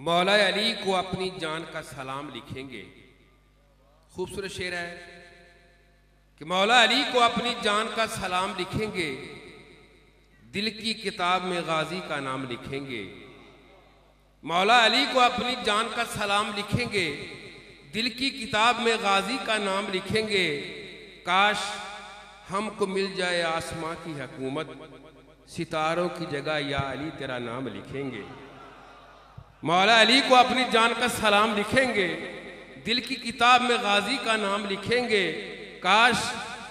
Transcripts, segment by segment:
मौला अली को अपनी जान का सलाम लिखेंगे। खूबसूरत शेर है कि मौला अली को अपनी जान का सलाम लिखेंगे, दिल की किताब में गाजी का नाम लिखेंगे। मौला अली को अपनी जान का सलाम लिखेंगे, दिल की किताब में गाजी का नाम लिखेंगे, काश हमको मिल जाए आसमां की हकूमत, सितारों की जगह या अली तेरा नाम लिखेंगे। मौला अली को अपनी जान का सलाम लिखेंगे, दिल की किताब में गाजी का नाम लिखेंगे, काश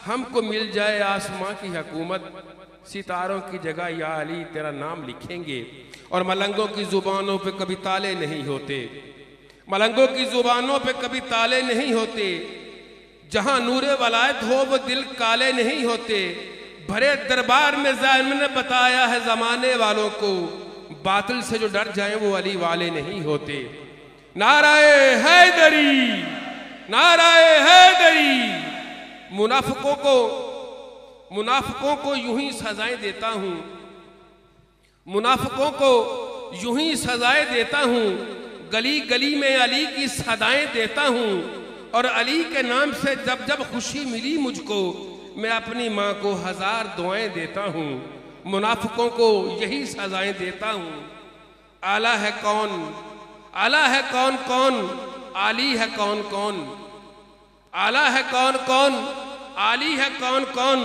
हमको मिल जाए आसमां की हकूमत, सितारों की जगह या अली तेरा नाम लिखेंगे। और मलंगों की जुबानों पे कभी ताले नहीं होते, मलंगों की जुबानों पे कभी ताले नहीं होते, जहाँ नूरे वलायत हो वो दिल काले नहीं होते, भरे दरबार में जालिम ने बताया है जमाने वालों को बातिल से जो डर जाए, वो अली वाले नहीं होते। नाराय हैदरी नाराय हैदरी। मुनाफिकों को मुनाफिकों को यूँ ही सजाएँ देता हूँ। मुनाफिकों को यूँ ही सजाएँ देता हूँ। गली गली में अली की सदाएँ देता हूँ। और अली के नाम से जब जब खुशी मिली मुझको, मैं अपनी माँ को हज़ार दुआएँ देता हूँ। मुनाफिकों को यही सजाएँ देता हूँ। आला है कौन? आला है कौन कौन? आली है कौन कौन? आला है कौन कौन? आली है कौन कौन?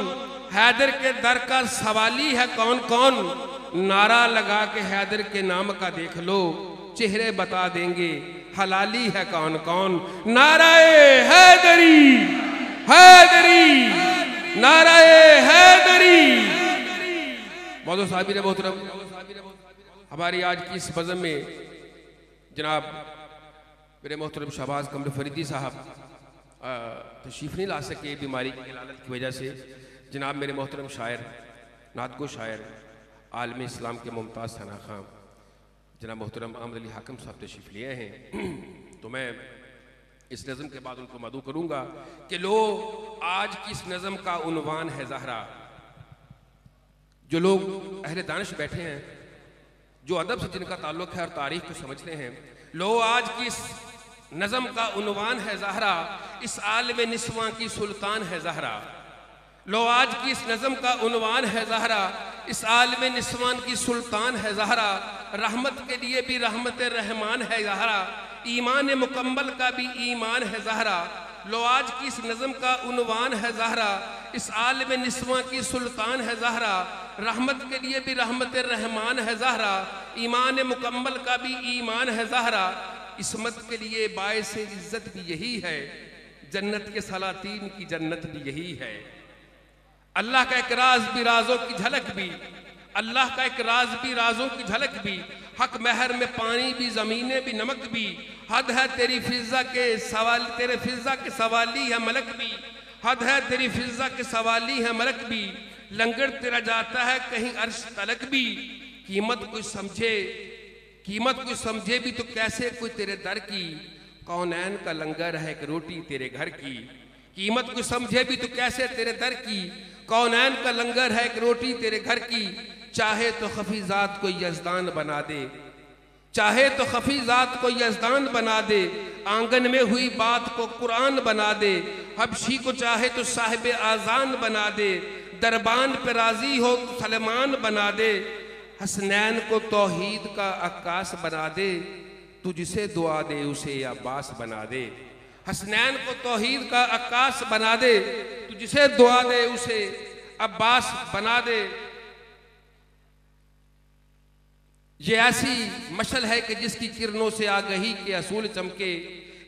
हैदर के दर का सवाली है कौन कौन? नारा लगा के हैदर के नाम का देख लो, चेहरे बता देंगे, हलाली है कौन कौन? नाराय हैदरी हैदरी नाराय हैदरी। मौजूद साबिर मोहतरम, हमारी आज की इस बज़म में जनाब मेरे मोहतरम शहबाज कमर फरीदी साहब तशरीफ़ नहीं ला सके बीमारी की लालत की वजह से। जनाब मेरे मोहतरम शायर नातगो शायर, आलम इस्लाम के मुमताज़ सना खां जनाब मोहतरम अहमद अली हाकम साहब तशरीफ़ लिए हैं। तो मैं इस नज़म के बाद उनको मदू करूँगा कि लो, आज की इस नज़म का उनवान है जहरा। जो लोग अहल दानश बैठे हैं, जो अदब से जिनका ताल्लुक है और तारीख को समझते हैं लो आज की नज़म का उनवान है जहरा, इस आलम निस्वा की सुल्तान है जहरा। लो आज की इस नज़म का उनवान है जहरा, इस आलम निस्वान की सुल्तान है जहरा। रहमत के लिए भी रहमत रहमान है जहरा। ईमान मुकम्मल का भी ईमान है जहरा। लो आज की इस नज़म का उनवान है जहरा, इस आलम निस्वा की सुल्तान है जहरा, रहमत के लिए भी रहमत रहमान है जहरा, ईमान मुकम्मल का भी ईमान है जहरा, इसमत के लिए बायस इज़्ज़त भी यही है, जन्नत के सलातीन की जन्नत भी यही है। अल्लाह का एक राज भी, राजों की झलक भी, अल्लाह का एक राज भी, राजों की झलक भी, हक महर में पानी भी, जमीने भी, नमक भी हद है तेरी फिजा के सवाल, तेरे फिजा के सवाली है मलक भी। हद है तेरी फिजा के सवाली है मलक भी। लंगर तेरा जाता है कहीं अर्श तलक भी। कीमत कोई समझे, कीमत कोई समझे भी तो कैसे कोई तेरे दर की? कौनैन का लंगर है एक रोटी तेरे घर की? कीमत कोई समझे भी तो कैसे तेरे दर की? कौनैन का लंगर है एक रोटी तेरे घर की? चाहे तो खफीजात को यजदान बना दे। चाहे तो खफीजात को यजदान बना दे, आँगन में हुई बात को कुरान बना दे, हबशी को चाहे तो साहिब आजान बना दे, दरबान पे राज़ी हो तो सलमान बना दे, हसनैन को तोहीद का अक्कास बना दे तुझसे दुआ दे उसे अब्बास बना दे। हसनैन को तोहीद का अक्कास बना दे तुझसे दुआ दे उसे अब्बास बना दे। ये ऐसी मशल है कि जिसकी किरणों से आगही के असूल चमके।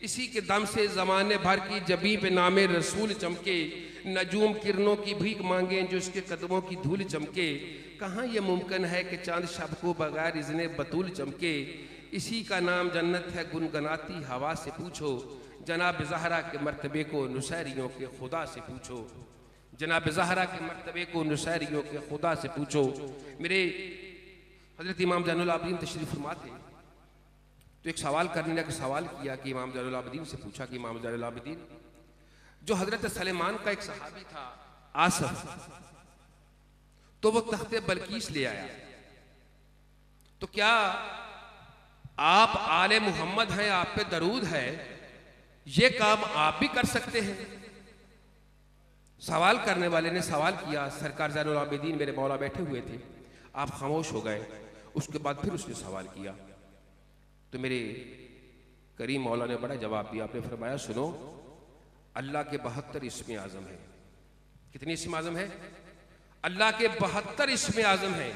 इसी के दम से जमाने भर की जबी पे नामे रसूल चमके। नजूम किरणों की भीख मांगे, जो इसके कदमों की धूल चमके। कहाँ यह मुमकिन है कि चाँद शब को बगैर इजने बतूल चमके? इसी का नाम जन्नत है, गुनगनाती हवा से पूछो। जनाब जहरा के मरतबे को नुसैरियों के खुदा से पूछो। जनाब जहरा के मरतबे को नुसैरियों के खुदा से पूछो। मेरे हज़रत इमाम जैनुलाब्दीन तशरीफ़ फरमा थे तो एक सवाल करने ने सवाल किया कि इमाम जैनुलाब्दीन से पूछा कि इमाम जैनुलाब्दीन जो हज़रत सलेमान का एक सहाबी था, आसफ तो वो तख्ते बल्कीस ले आया। तो क्या आप आले मोहम्मद हैं, आप पे दरूद है? ये काम आप भी कर सकते हैं। सवाल करने वाले ने सवाल किया, सरकार जैनुल आबिदीन मेरे मौला बैठे हुए थे। आप खामोश हो गए। उसके बाद फिर उसने सवाल किया। तो मेरे करीम मौला ने बड़ा जवाब दिया, आपने फरमाया, सुनो, अल्लाह के बहत्तर इसमें आज़म है। कितनी इसम आज़म है? अल्लाह के बहत्तर इसमें आज़म है।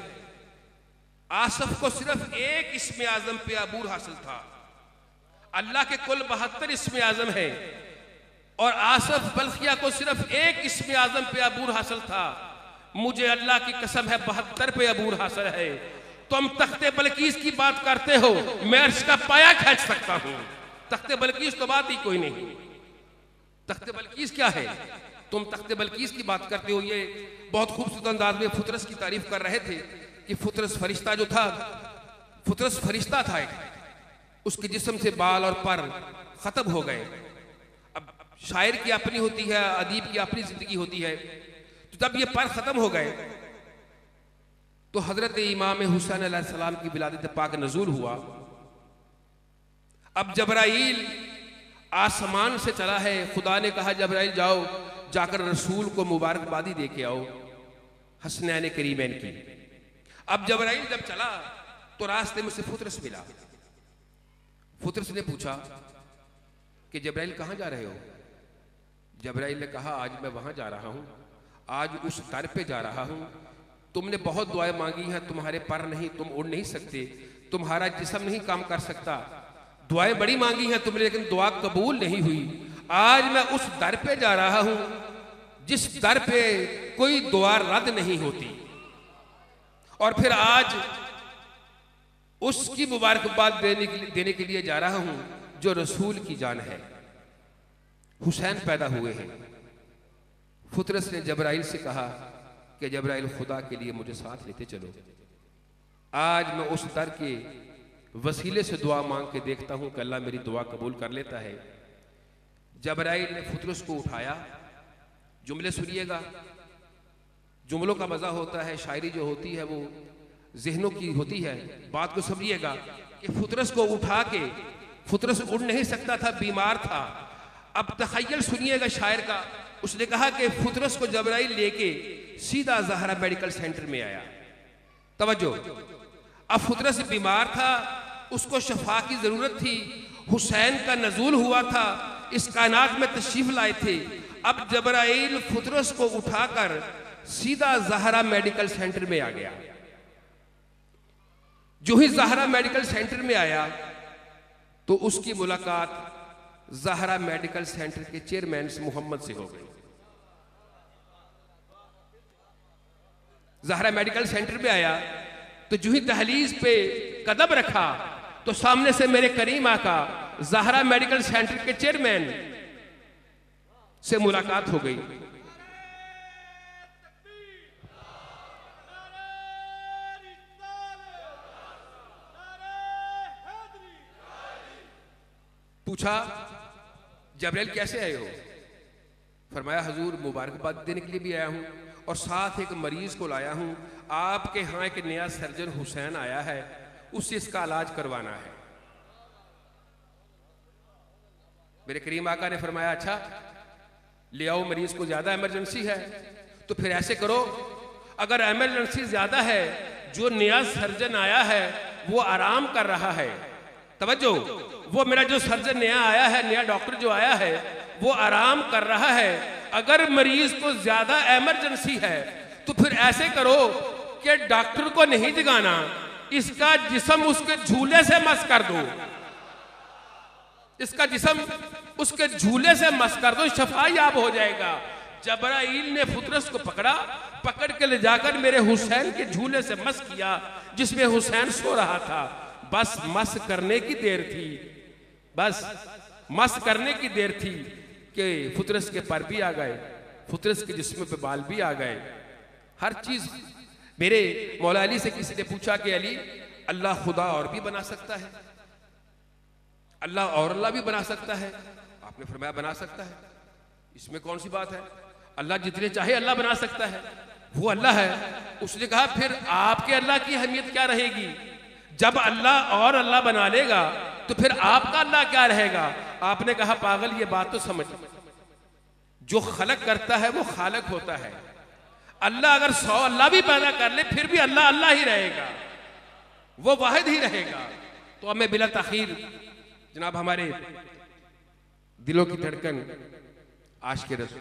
आसफ को सिर्फ़ एक इसमें आज़म पे अबूर हासिल था। अल्लाह के कुल बहत्तर इसमें आज़म है। और आसफ बल्खिया को सिर्फ़ एक इसमें आज़म पे अबूर हासिल था। मुझे अल्लाह की कसम है, बहत्तर पे अबूर हासिल है। तुम तख्ते बल्कीस की बात करते हो, मैं अर्श का पाया खींच सकता हूँ। तख्ते बल्कीस तो बात ही कोई नहीं। तख्ते बल्कीस क्या है? तुम तख्ते बल्कीस की बात करते हो, ये बहुत खूबसूरत अंदाज में फुतरस की तारीफ़ कर रहे थे कि फुतरस फरिश्ता जो था, फुतरस फरिश्ता था एक। उसके जिस्म से बाल और पर खत्म हो गए। अब शायर की अपनी होती है, अदीब की अपनी ज़िंदगी होती है तो जब ये पर खत्म हो गए। तो हज़रत इमाम हुसैन सलाम की बिलादत पाक नजूल हुआ। अब जबराइल आसमान से चला है। खुदा ने कहा, जबराइल जाओ, जाकर रसूल को मुबारकबादी दे के आओ। हसनैन करीमैन की। अब जबराइल जब चला तो रास्ते में से फुतरस मिला। फुतरस ने पूछा कि, जबराइल कहाँ जा रहे हो? जबराइल ने कहा, आज मैं वहाँ जा रहा हूँ। आज उस दर पे जा रहा हूँ। तुमने बहुत दुआएँ मांगी हैं, तुम्हारे पर नहीं, तुम उड़ नहीं सकते, तुम्हारा जिसम नहीं काम कर सकता। दुआएँ बड़ी मांगी हैं तुमने, लेकिन दुआ कबूल नहीं हुई। आज मैं उस दर पे जा रहा हूँ, जिस दर पे कोई दुआ रद्द नहीं होती। और फिर आज उसकी मुबारकबाद देने के लिए, देने के लिए जा रहा हूँ, जो रसूल की जान है। हुसैन पैदा हुए हैं। फुतरस ने जबराइल से कहा कि जबराइल खुदा के लिए मुझे साथ लेते चलो। आज मैं उस दर के वसीले से दुआ मांग के देखता हूँ कि अल्लाह मेरी दुआ कबूल कर लेता है। जबराइल ने फुतरस को उठाया, जुमले सुनिएगा। जुमलों का मज़ा होता है, शायरी जो होती है वो जहनों की होती है। बात को समझिएगा कि फुतरस को उठा के फुतरस उड़ नहीं सकता था, बीमार था। अब तखयल सुनिएगा शायर का। उसने कहा कि फुतरस को जबराइल लेके सीधा जहरा मेडिकल सेंटर में आया। तवज्जो, अब फुतरस बीमार था, उसको शफा की ज़रूरत थी। हुसैन का नजूल हुआ था, इस कायनात में तशरीफ़ लाए थे। अब जबराइल फुतरस को उठाकर सीधा जहरा मेडिकल सेंटर में आ गया। जो ही जहरा मेडिकल सेंटर में आया तो उसकी मुलाकात जहरा मेडिकल सेंटर के चेयरमैन से मोहम्मद से हो गई। जहरा मेडिकल सेंटर में आया तो जो ही दहलीज पे कदम रखा तो सामने से मेरे करीम आका, जहरा मेडिकल सेंटर के चेयरमैन से मुलाकात हो गई। पूछा, जबरेल कैसे आए हो? फरमाया, हजूर, मुबारकबाद देने के लिए भी आया हूँ। और साथ एक मरीज़ को लाया हूँ। आपके यहाँ एक नया सर्जन हुसैन आया है। उससे इसका इलाज करवाना है। मेरे करीम आका ने फरमाया अच्छा ले आओ, मरीज़ को ज़्यादा इमरजेंसी है तो फिर ऐसे करो। अगर इमरजेंसी ज़्यादा है, जो नया सर्जन आया है, वो आराम कर रहा है। तवज्जो, वो मेरा जो सर्जन नया आया है, नया डॉक्टर जो आया है, वो आराम कर रहा है। अगर मरीज़ को ज़्यादा इमरजेंसी है तो फिर ऐसे करो कि डॉक्टर को नहीं जगाना। इसका जिसम उसके झूले से मस कर दो। इसका जिसम उसके झूले से मस कर दो शफा याब हो जाएगा। जबराइल ने फुतरस को पकड़ा, पकड़ के ले जाकर मेरे हुसैन के झूले से मस किया, जिसमें हुसैन सो रहा था। बस मस करने की देर थी। बस मस करने की देर थी। कि फुतरस के पर भी आ गए, फुतरस के जिसम पे बाल भी आ गए। हर चीज़ मेरे मौला अली से किसी ने पूछा कि अली, अल्लाह खुदा और भी बना सकता है। अल्लाह और अल्लाह भी बना सकता है। आपने फरमाया बना सकता है। इसमें कौन सी बात है? अल्लाह जितने चाहे अल्लाह बना सकता है। वो अल्लाह है। उसने कहा, फिर आपके अल्लाह की अहमियत क्या रहेगी? जब अल्लाह और अल्लाह बना लेगा तो फिर आपका अल्लाह क्या रहेगा? आपने कहा, पागल, ये बात तो समझ। जो खलक करता है, वो खालक होता है। अल्लाह अगर सौ अल्लाह भी पैदा कर ले, फिर भी अल्लाह अल्लाह ही रहेगा। वो वाहिद ही रहेगा। तो अब मैं बिला तखीर, जनाब, हमारे दिलों की धड़कन आश के रस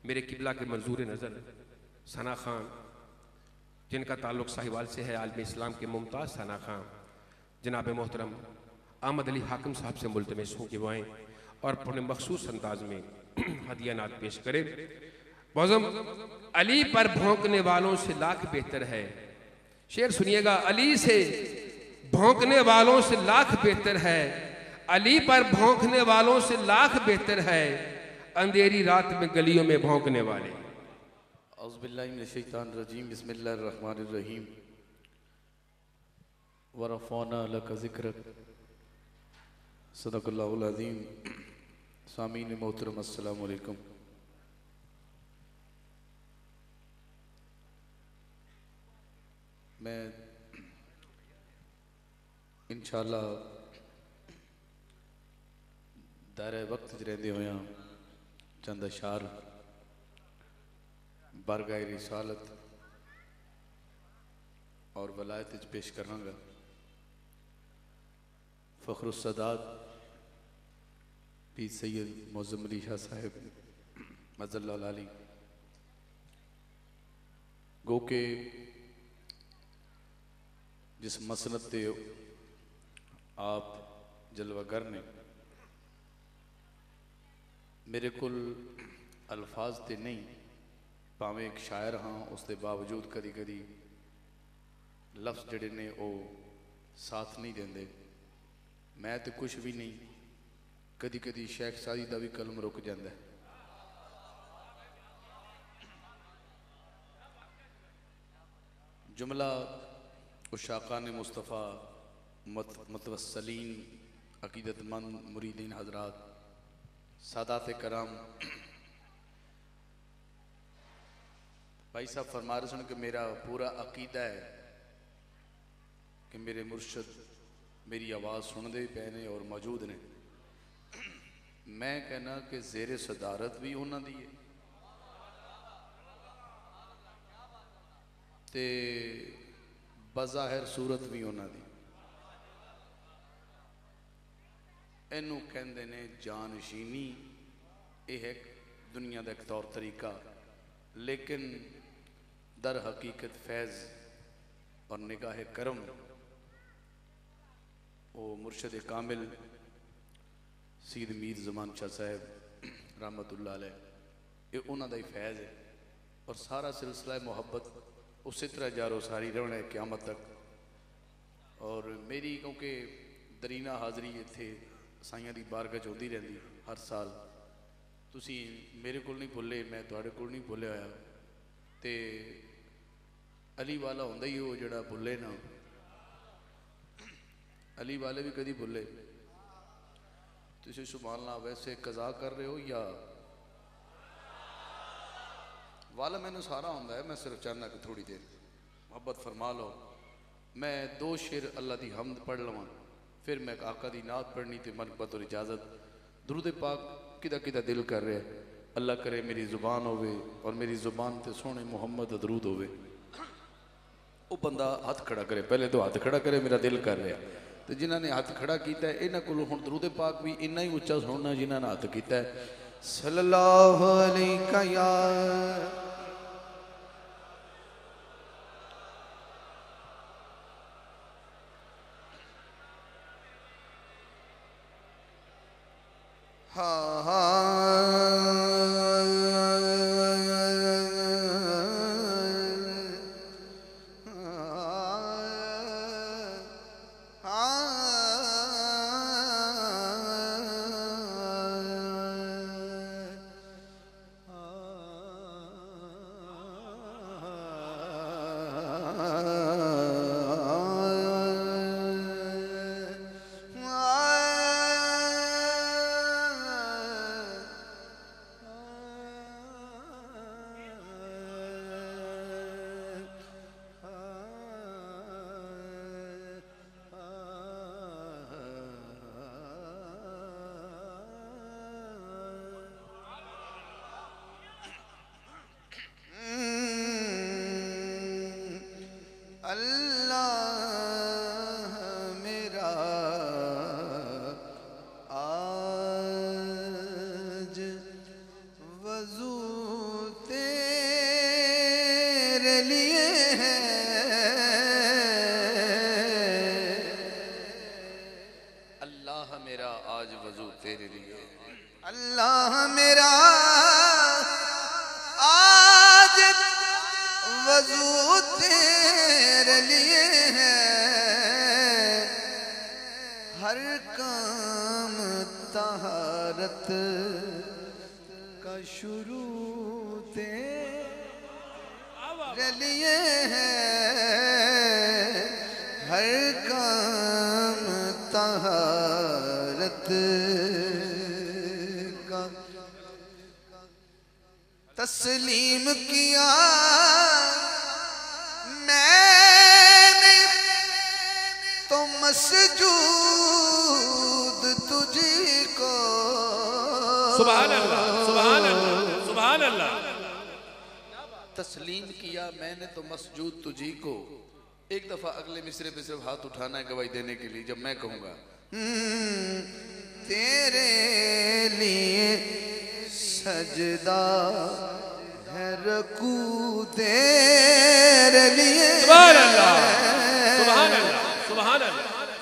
मेरे किबला के मंजूर नज़र, सना खान, जिनका ताल्लुक साहिवाल से है, आलम इस्लाम के मुमताज़ सना खान। जनाब मोहतरम आमद अली हाकम साहब से मुलतमस हूँ कि वो आएँ और अपने मखसूस अंदाज में हदिया नात पेश करें। मौजम अली पर भोंकने वालों से लाख बेहतर है। शेर सुनिएगा, अली से भोंकने वालों से लाख बेहतर है। अली पर भोंकने वालों से लाख बेहतर है। अंधेरी रात में गलियों में भोंकने वाले। अज़बिल्लाशैतानरजीम बसमीम वरफ़ाना लका ज़िक्र सदक़ल्लाज़ीम सामीन मोहतरम अस्सलाम वालेकुम मैं इंशाल्लाह दायरे वक्त च रहंदे होया, चंद अशार, बरगाह रिसालत और वलायत पेश करांगा फ़खरुसदात पी सैयद मौजम अली शाह साहेब, मजल्लाली गो के जिस मसनत से आप जलवागर ने, मेरे को अल्फाज तो नहीं, भावें एक शायर हाँ उसके बावजूद कदी कदी लफ्ज़ जड़े ने वो साथ नहीं देंगे मैं तो कुछ भी नहीं कदी कदी शेख सादी का भी कलम रुक जाता है। जुमला उशाका ने मुस्तफ़ा मत मतवसलिन अकीदतमंद मुरीदीन हजरात, सादात कराम। भाई साहब फरमा रहे सुन कि मेरा पूरा अकीदा है कि मेरे मुर्शद मेरी आवाज़ सुनते भी पे ने और मौजूद ने। मैं कहना कि जेर सदारत भी उन्होंने है ते बज़ाहिर सूरत भी उन्होंने ਇਹਨੂੰ ਕਹਿੰਦੇ ਨੇ ਜਾਨਸ਼ੀਨੀ ਇਹ ਹੈ ਦੁਨੀਆ ਦਾ ਇੱਕ ਤੌਰ ਤਰੀਕਾ ਲੇਕਿਨ ਦਰ ਹਕੀਕਤ ਫੈਜ਼ और निगाह करम वो मुर्शद कामिल सईद मीर जमान शाह साहेब रामत ये उन्होंने ही फैज़ है। और सारा सिलसिला मुहब्बत उस तरह जारो सारी रहना है क्यामत तक। और मेरी क्योंकि दरीना हाजरी इतने साइया की बारगज आती रही हर साल। ती मेरे को नहीं भुले मैं थोड़े को नहीं भुलया तो अली वाला हों जो भुले ना। अली वाले भी कभी भुले तुझे शुमालना वैसे कज़ा कर रहे हो या? वाला मैंने सारा होंगे मैं सिर्फ़ चाहना कि थोड़ी देर मोहब्बत फरमा लो। मैं दो शेर अल्लाह की हमद पढ़ लवां, फिर मैं काका की नात पढ़नी तो मन बतौर इजाज़त। दुरुदे पाक किदा किदा दिल कर रहा है? अल्लाह करे मेरी ज़ुबान होवे और मेरी ज़ुबान तो सोने मुहम्मद अदरूद होवे। वो बंदा हाथ खड़ा करे, पहले तो हाथ खड़ा करे, मेरा दिल कर रहा है। तो जिन्होंने हथ खड़ा किया इन्होंने को हूँ दरूद पाक भी इन्ना ही उच्चा सुनना जिन्होंने हथ किया सल्लल्लाहु अलैहि ha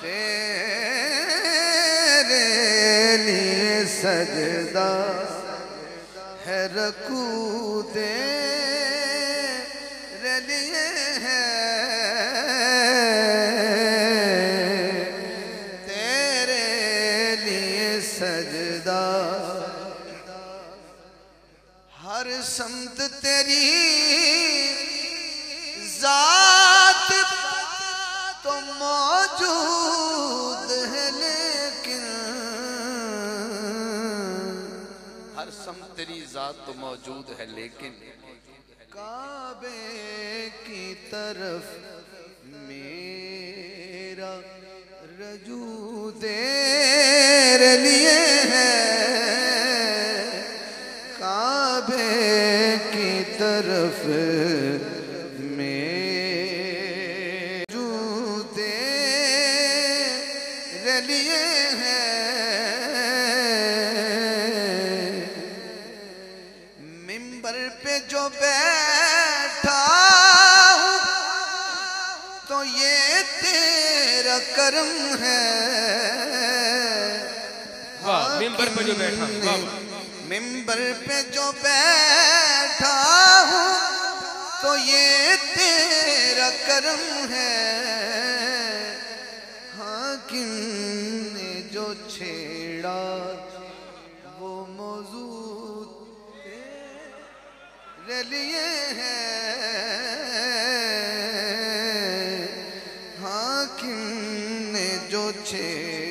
तेरे लिए सजदा है रकू तेरे जात तो मौजूद है लेकिन काबे की तरफ़ मेरा रजू देर लिए है। मिंबर पर जो बैठा। मिंबर पे जो बैठा हूँ तो ये तेरा कर्म है। हाकिम ने जो छेड़ा, वो मौजूद तेरे लिए है। हाकिम ने जो छेड़ा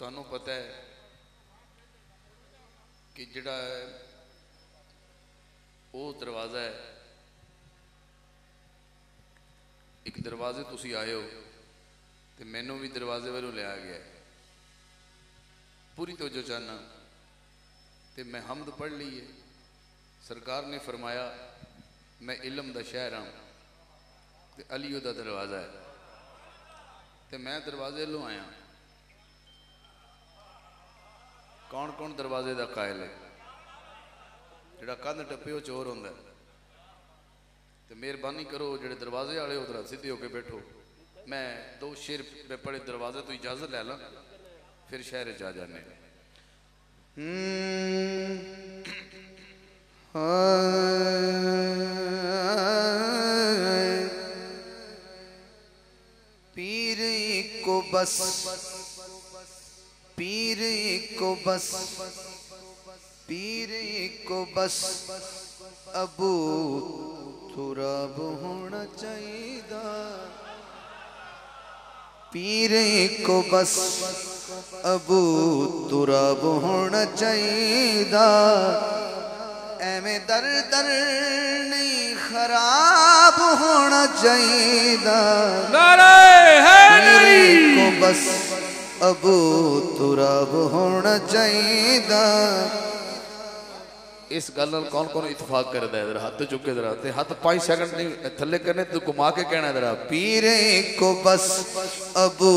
ਤੁਹਾਨੂੰ ਪਤਾ ਹੈ ਕਿ ਜਿਹੜਾ ਹੈ, ਉਹ ਦਰਵਾਜ਼ਾ ਹੈ ਇੱਕ ਦਰਵਾਜ਼ੇ ਤੁਸੀਂ ਆਏ ਹੋ ਤੇ ਮੈਨੂੰ ਵੀ ਦਰਵਾਜ਼ੇ ਵੱਲੋਂ ਲਿਆ ਗਿਆ ਹੈ। ਪੂਰੀ ਤਵੱਜੋ ਚਾਹਨਾ ਤੇ ਮੈਂ ਹਮਦ ਪੜ੍ਹ ਲਈ ਹੈ ਸਰਕਾਰ ਨੇ ਫਰਮਾਇਆ ਮੈਂ ਇਲਮ ਦਾ ਸ਼ਹਿਰ ਹਾਂ ਤੇ ਅਲੀਓ ਦਾ ਦਰਵਾਜ਼ਾ ਹੈ ਤੇ ਮੈਂ ਦਰਵਾਜ਼ੇ ਵੱਲੋਂ ਕੌਣ ਕੌਣ ਦਰਵਾਜ਼ੇ ਦਾ ਕਾਇਲ ਹੈ ਜਿਹੜਾ ਕੰਧ ਟੱਪੇ ਉਹ ਚੋਰ ਹੁੰਦਾ ਹੈ। ਤੇ ਮਿਹਰਬਾਨੀ ਕਰੋ ਜਿਹੜੇ ਦਰਵਾਜ਼ੇ ਵਾਲੇ ਉਧਰ ਸਿੱਧੇ ਹੋ ਕੇ ਬੈਠੋ ਮੈਂ ਦੋ ਸ਼ੇਰ ਮੈਂ ਪੜੇ ਦਰਵਾਜ਼ੇ ਤੋਂ ਇਜਾਜ਼ਤ ਲੈ ਲਾਂ ਫਿਰ ਸ਼ਹਿਰ ਚ ਆ ਜਾਣੇ पीर को बस पीर को बस पीर को बस अबू तुरब होना चाहिए पीर को बस ਅਬੂ ਤੁਰਾਬ ਹੋਣਾ ਚਾਹੀਦਾ ਐਵੇਂ ਦਰ ਦਰ ਨਹੀਂ ਖਰਾਬ ਹੋਣਾ ਚਾਹੀਦਾ नारे मेरे हैदरी को बस अबू तुरब होना चाहिए इस गल कौन कौन इतफाक कर है? जरा हाथ चुके जरा हाथ पाँच सैकंड नहीं थले करने तू घुमा के कहना जरा। पीरे को बस अबू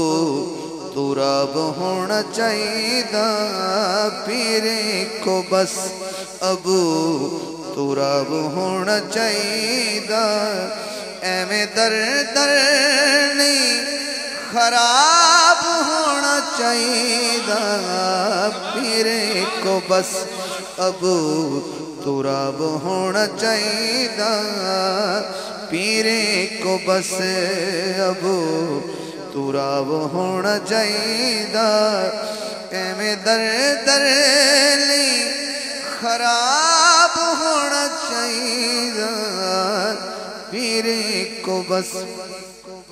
तुरब होना चाहिए पीरे को बस अबू तुरब होना चाहिए एवें दर दर नहीं खराब हो चाहिए पीरे को बस। अबू तुराब होना चाहिए पीरे को बस। अबू तुराब होना चाहिए एवें दर दर खराब होना चाहिए पीरे को बस।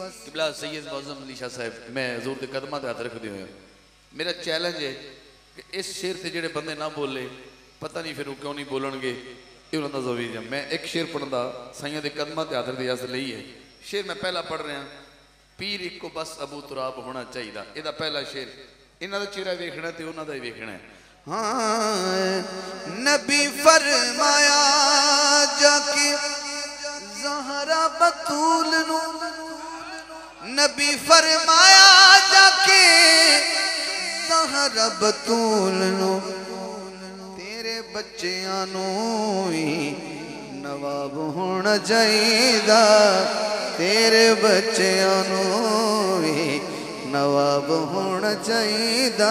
किबला सैयद मौजम अली शाह साहब मैं ज़ोर के कदम से हाथ रख दी हुए मेरा चैलेंज है कि इस शेर से जोड़े बंदे ना बोले पता नहीं फिर वो क्यों नहीं बोलन गए उन्होंने ज़रूरी है। मैं एक शेर पढ़ा का के कदम से हाथ रखते लिए है। शेर मैं पहला पढ़ रहा पीर एक बस अबू तुराब होना चाहिए यदा पहला शेर इन्हों का चेहरा वेखना तो उन्होंने ही वेखना है। हाँ नबी फरमाया जाके जहरा बतूल नू ਨਬੀ ਫਰਮਾਇਆ ਜਾ ਕੇ ਜ਼ਹਰ ਬਤੂਲ ਨੂੰ, ਤੇਰੇ ਬੱਚਿਆਂ ਨੂੰ ਹੀ ਨਵਾਬ ਹੋਣਾ ਚਾਹੀਦਾ। ਤੇਰੇ ਬੱਚਿਆਂ ਨੂੰ ਹੀ ਨਵਾਬ ਹੋਣਾ ਚਾਹੀਦਾ।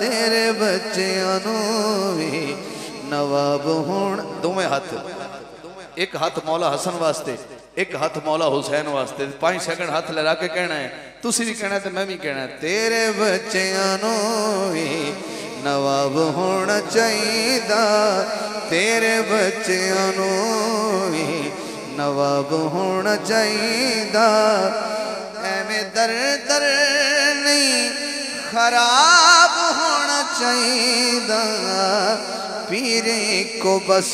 ਤੇਰੇ ਬੱਚਿਆਂ ਨੂੰ ਵੀ ਨਵਾਬ ਹੋਣ ਦੋਵੇਂ ਹੱਥ। ਇੱਕ ਹੱਥ ਮੌਲਾ ਹਸਨ ਵਾਸਤੇ। ਇੱਕ ਹੱਥ ਮੌਲਾ ਹੁਸੈਨ ਵਾਸਤੇ 5 ਸੈਕਿੰਡ ਹੱਥ ਲਗਾ ਕੇ ਕਹਿਣਾ ਹੈ ਤੁਸੀਂ ਵੀ ਕਹਿਣਾ ਤੇ ਮੈਂ ਵੀ ਕਹਿਣਾ ਹੈ। ਤੇਰੇ ਬੱਚਿਆਂ ਨੂੰ ਵੀ ਨਵਾਬ ਹੋਣਾ ਚਾਹੀਦਾ ਤੇਰੇ ਬੱਚਿਆਂ ਨੂੰ ਵੀ ਨਵਾਬ ਹੋਣਾ ਚਾਹੀਦਾ ਐਵੇਂ ਦਰ ਦਰ ਨਹੀਂ ਖਰਾਬ ਹੋਣਾ ਚਾਹੀਦਾ ਪੀਰੇ ਕੋ ਬਸ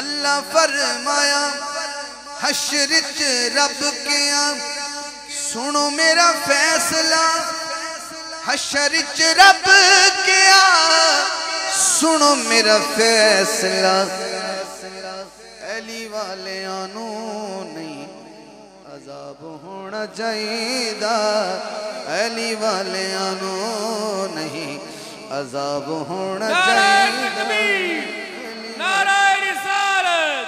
अल्लाह फरमाया हशर च रब के सुनो मेरा फैसला हशर च रब के सुनो मेरा फैसला। अली वाले नहीं अजाब होना चाहिए अली वाले नहीं अजाब होना चाहिए नारायण रिसालत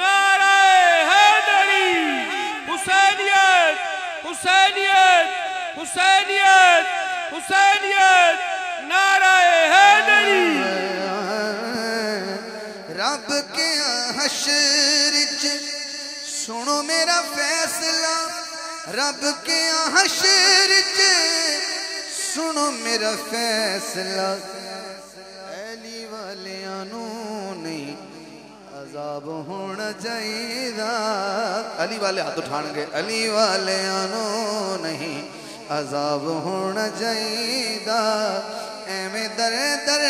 नारायण हैदरी, हुसैनियत हुसैनियत हुसैनियत हुसैनियत, नारायण रब के हशर च, सुनो मेरा फैसला। रब के हशर सुनो मेरा फैसला। अली वालियाँ कब होना चाहिदा अली वाले हाथ उठाएंगे अली वाले आनो नहीं अजाब होना चाहिदा एवें दर दर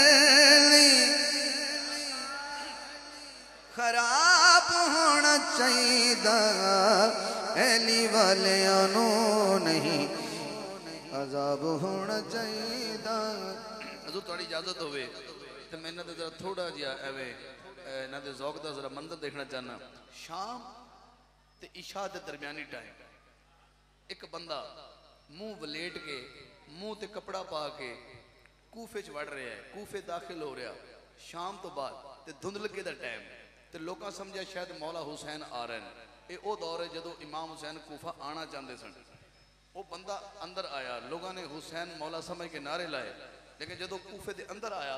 खराब होना चाहिदा अली वाले आनो नहीं अजाब होना चाहिदा हजूर थोड़ी इजाजत होवे ਤੇ ਮੈਨੂੰ ਤਾਂ ਜਰਾ ਥੋੜਾ ਜਿਹਾ ਐਵੇਂ ਇਹਨਾਂ ਦੇ ਜ਼ੌਕ ਦਾ ਜ਼ਰਾ ਮੰਜ਼ਰ ਦੇਖਣਾ ਚਾਹਨਾ ਸ਼ਾਮ ਤੇ ਇਸ਼ਾ ਦੇ ਦਰਮਿਆਨੀ ਟਾਈਮ ਇੱਕ ਬੰਦਾ ਮੂੰਹ ਵਲੇਟ ਕੇ ਮੂੰਹ ਤੇ ਕਪੜਾ ਪਾ ਕੇ ਕੂਫੇ 'ਚ ਵੜ ਰਿਹਾ ਹੈ ਕੂਫੇ ਦਾਖਲ ਹੋ ਰਿਹਾ ਸ਼ਾਮ ਤੋਂ ਬਾਅਦ ਤੇ ਧੁੰਦਲਕੇ ਦਾ ਟਾਈਮ ਤੇ ਲੋਕਾਂ ਸਮਝਿਆ ਸ਼ਾਇਦ ਮੌਲਾ ਹੁਸੈਨ ਆ ਰਹੇ ਨੇ ਇਹ ਉਹ ਦੌਰ ਹੈ ਜਦੋਂ ਇਮਾਮ ਹੁਸੈਨ ਕੂਫਾ ਆਣਾ ਚਾਹੁੰਦੇ ਸਨ ਉਹ ਬੰਦਾ ਅੰਦਰ ਆਇਆ ਲੋਕਾਂ ਨੇ ਹੁਸੈਨ ਮੌਲਾ ਸਮਝ ਕੇ ਨਾਰੇ ਲਾਏ ਲੇਕਿਨ ਜਦੋਂ ਕੂਫੇ ਦੇ ਅੰਦਰ ਆਇਆ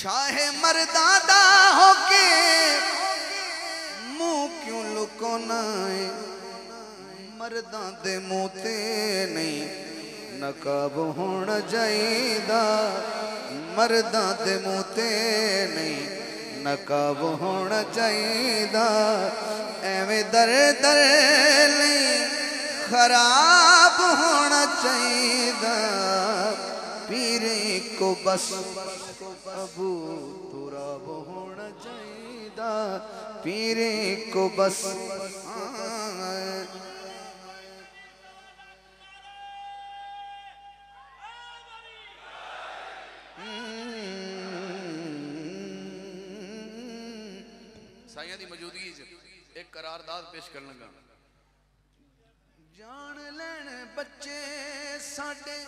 ਸ਼ਾਹ ਮਰਦਾ ਦਾ ਹੋ ਕੇ ਮੂੰਹ ਕਿਉਂ ਲੁਕੋ ਏ ਮਰਦਾਂ ਦੇ ਮੂੰਹ ਤੇ ਨਹੀਂ ਨਕਾਬ ਹੋਣਾ ਚਾਹੀਦਾ ਮਰਦਾਂ ਦੇ ਮੂੰਹ ਤੇ ਨਹੀਂ ਨਕਾਬ ਹੋਣਾ ਚਾਹੀਦਾ ਐਵੇਂ ਦਰ ਦਰ ਨਹੀਂ ਖਰਾਬ ਹੋਣਾ ਚਾਹੀਦਾ। ਪੀਰੇ ਕੋ ਬਸ अबू तुरा होना पीरे को बस साइया की मौजूदगी एक करारदाद पेश कर लगा। जान लैन बच्चे साढ़े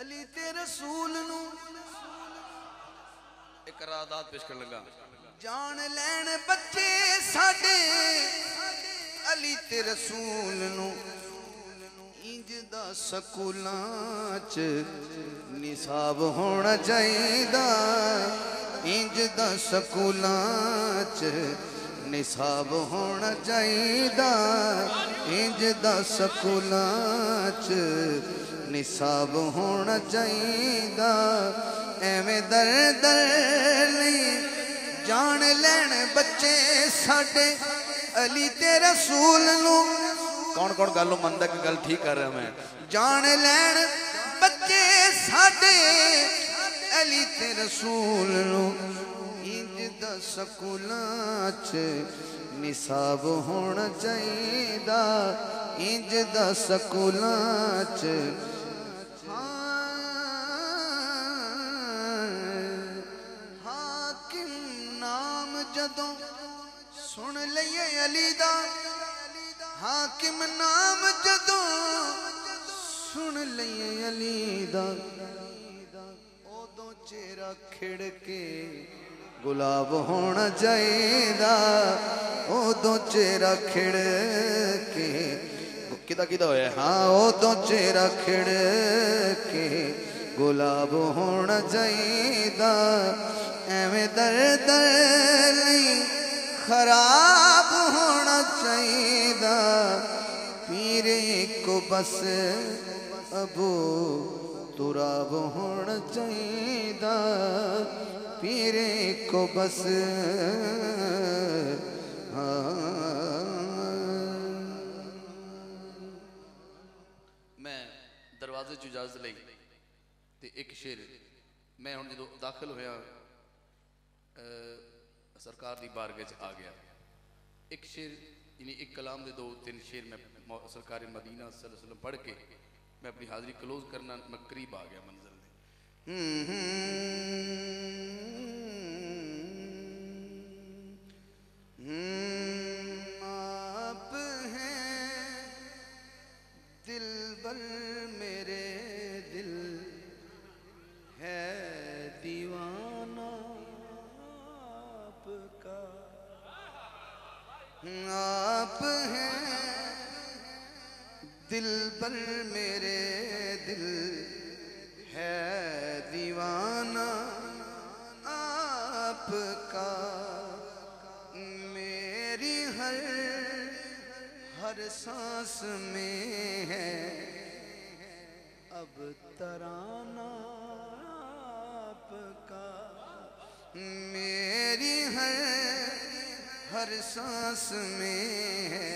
ਅਲੀ ਤੇ ਰਸੂਲ ਨੂੰ ਇੱਕ ਕਰਾਰਦਾਦ ਪੇਸ਼ ਕਰਨ ਲੱਗਾ। ਜਾਣ ਲੈਣ ਬੱਚੇ ਸਾਡੇ ਅਲੀ ਤੇ ਰਸੂਲ ਨੂੰ ਇੰਜ ਦਾ ਸਕੂਲਾਂ ਚ ਨਿਸਾਬ ਹੋਣਾ ਚਾਹੀਦਾ। ਇੰਜ ਦਾ ਸਕੂਲਾਂ ਚ ਨਿਸਾਬ ਹੋਣਾ ਚਾਹੀਦਾ। ਇੰਜ ਦਾ ਸਕੂਲਾਂ ਚ ਨਿਸਾਬ ਹੋਣਾ ਚਾਹੀਦਾ। ਐਵੇਂ ਦਰ ਦਰ ਲਈ ਜਾਣ ਲੈਣ ਬੱਚੇ ਸਾਡੇ। ਅਲੀ ਤੇ ਰਸੂਲ ਨੂੰ। ਕੌਣ ਕੌਣ ਗੱਲ ਨੂੰ ਮੰਨਦਾ ਕਿ ਗੱਲ ਠੀਕ ਕਰ ਰਿਹਾ ਮੈਂ? ਜਾਣ ਲੈਣ ਬੱਚੇ ਸਾਡੇ। ਅਲੀ ਤੇ ਰਸੂਲ ਨੂੰ। ਇੰਜ ਦਾ ਸਕੂਲਾਂ ਚ ਨਿਸਾਬ ਹੋਣਾ ਚਾਹੀਦਾ। ਇੰਜ ਦਾ ਸਕੂਲਾਂ ਚ ਜਦੋਂ ਸੁਣ ਲਈਏ ਅਲੀ ਦਾ ਹਾਕਿਮ ਨਾਮ, ਜਦੋਂ ਸੁਣ ਲਈਏ ਅਲੀ ਦਾ, ਉਦੋਂ ਚਿਹਰਾ ਖਿੜ ਕੇ ਗੁਲਾਬ ਹੋਣਾ ਚਾਹੀਦਾ। ਉਦੋਂ ਚਿਹਰਾ ਖਿੜ ਕੇ ਕਿਦਾ ਕਿਦਾ ਹੋਇਆ? ਹਾਂ, ਉਦੋਂ ਚਿਹਰਾ ਖਿੜ ਕੇ ਗੁਲਾਬ ਹੋਣਾ ਚਾਹੀਦਾ ਐਵੇਂ ਦਰ ਦਰ ਲਈ ਖਰਾਬ ਹੋਣਾ ਚਾਹੀਦਾ ਪੀਰੇ ਕੋ ਬਸ ਅਬੂ ਤੁਰਾਬ ਹੋਣਾ ਚਾਹੀਦਾ ਪੀਰੇ ਕੋ ਬਸ ਹਾਂ ਮੈਂ ਦਰਵਾਜ਼ੇ 'ਚ ਇਜਾਜ਼ਤ ਲਈ तो एक शेर मैं हूँ जो दाखिल होया सरकार की बारगज आ गया। एक शेर, यानी एक कलाम के दो तीन शेर मैं सरकारी मदीना सलम पढ़ के मैं अपनी हाजिरी कलोज करना मैं करीब आ गया मंजिल ने हम्म, हम्म, हम्म, दिल बल आप हैं। दिल पर मेरे दिल है दीवाना। आपका मेरी हर हर सांस में है। अब तराना आपका मेरी हर हर सांस में है।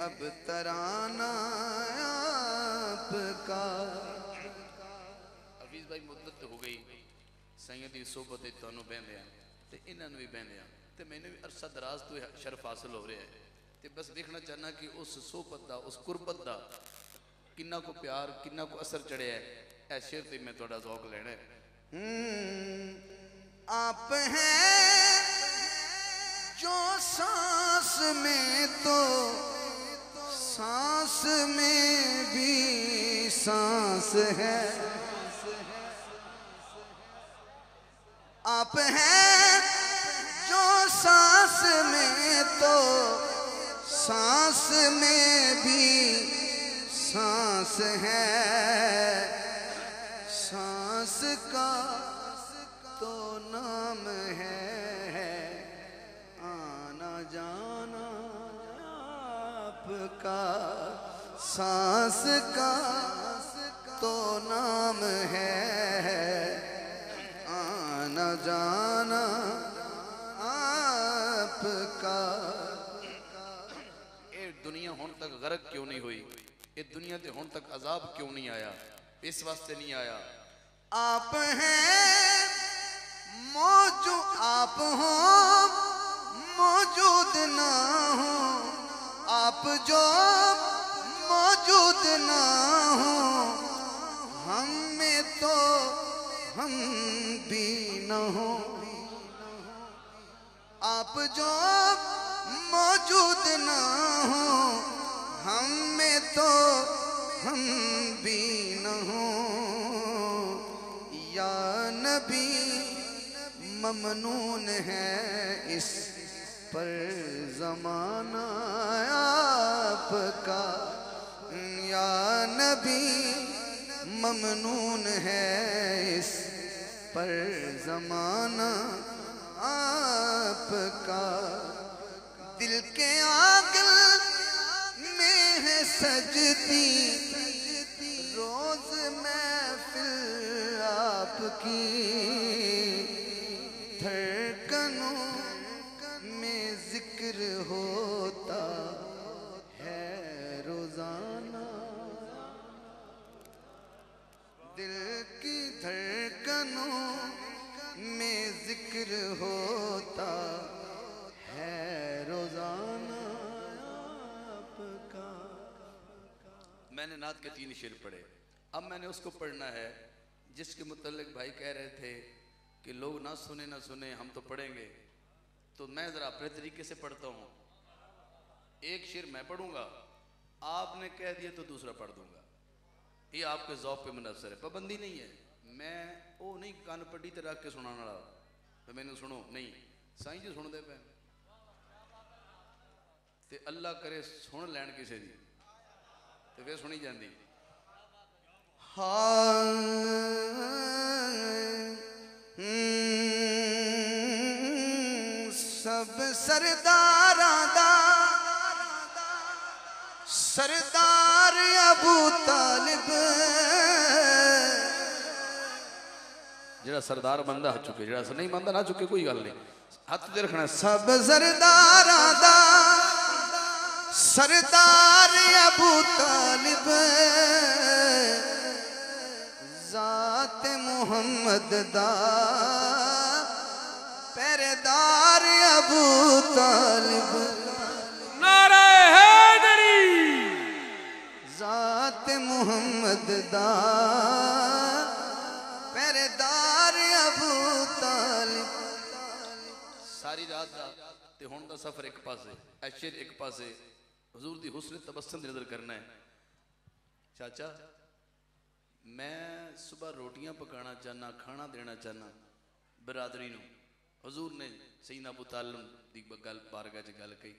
अब तराना आपका। हफीज भाई मुद्दत तो हो गई। सैयद की सोबत तुम थानू बहद तो इन्होंने भी बहद तो मैंने भी अरसा दराज तो शर्फ हासिल हो रहा है। तो बस देखना चाहना कि उस सोबत का उस कुरबत का कि प्यार कि असर चढ़िया है। इस शेर से मैं थोड़ा जौक लेना है। हम्म, आप हैं जो सांस में तो सांस में भी सांस है। आप हैं जो सांस में तो सांस में भी सांस है। का सांस का तो नाम है। आना जाना आपका। ये दुनिया हूँ तक गर्क क्यों नहीं हुई? ये दुनिया से हूँ तक अजाब क्यों नहीं आया? इस वास्ते नहीं आया। आप हैं मौजू आप हो मौजूद ना हो। आप जो मौजूद ना हो, हम में तो हम भी न हो। आप जो मौजूद ना हो, हम में तो हम भी न हो। या नबी, ममनून है इस पर जमाना आपका। या नबी, ममनून है इस पर जमाना आपका। दिल के आगल में है सजती, रोज महफिल आपकी। नात के तीन शेर पढ़े। अब मैंने उसको पढ़ना है, जिसके मुतलक भाई कह रहे थे कि लोग ना सुने ना सुने, हम तो पढ़ेंगे। तो मैं ज़रा अपने तरीके से पढ़ता हूँ। एक शेर मैं पढ़ूँगा, आपने कह दिया तो दूसरा पढ़ दूँगा। ये आपके जौक पे मुनसर है, पाबंदी नहीं है। मैं वो नहीं, कान पट्टी तो रख के सुनाने वाला। तो मैंने सुनो, नहीं, साईं जी सुनते पे ते अल्लाह करे, सुन लैन किसी दी? ਤੇ ਫਿਰ ਸੁਣੀ ਜਾਂਦੀ ਹਾਂ ਸਭ ਸਰਦਾਰਾਂ ਦਾ ਸਰਦਾਰ ਅਬੂ ਤਾਲਿਬ ਜਿਹੜਾ ਸਰਦਾਰ ਬੰਦਾ ਚੁੱਕੇ ਜਿਹੜਾ ਨਹੀਂ ਮੰਨਦਾ ਨਾ ਚੁੱਕੇ ਕੋਈ ਗੱਲ ਨਹੀਂ ਹੱਥ ਤੇ ਰੱਖਣਾ ਸਭ ਸਰਦਾਰਾਂ ਯਾਰ ਅਬੂ ਤਾਲਿਬ ਜ਼ਾਤ ਮੁਹੰਮਦ ਦਾ ਪਹਿਰੇਦਾਰ ਅਬੂ ਤਾਲਿਬ ਨਾਰਾ ਹੈਦਰੀ ਜ਼ਾਤ ਮੁਹੰਮਦ ਦਾ ਪਹਿਰੇਦਾਰ ਅਬੂ ਤਾਲਿਬ ਸਾਰੀ ਰਾਤ ਦਾ ਤੇ ਹੁਣ ਦਾ ਸਫ਼ਰ ਇੱਕ ਪਾਸੇ ਐਸ਼ਰ ਇੱਕ ਪਾਸੇ हजूर की हुसन तबस्सन नज़र करना है। चाचा, मैं सुबह रोटियाँ पकाना चाहना, खाना देना चाहना बरादरी हजूर ने सही नाबू तालम की गल बारगा च गल कही।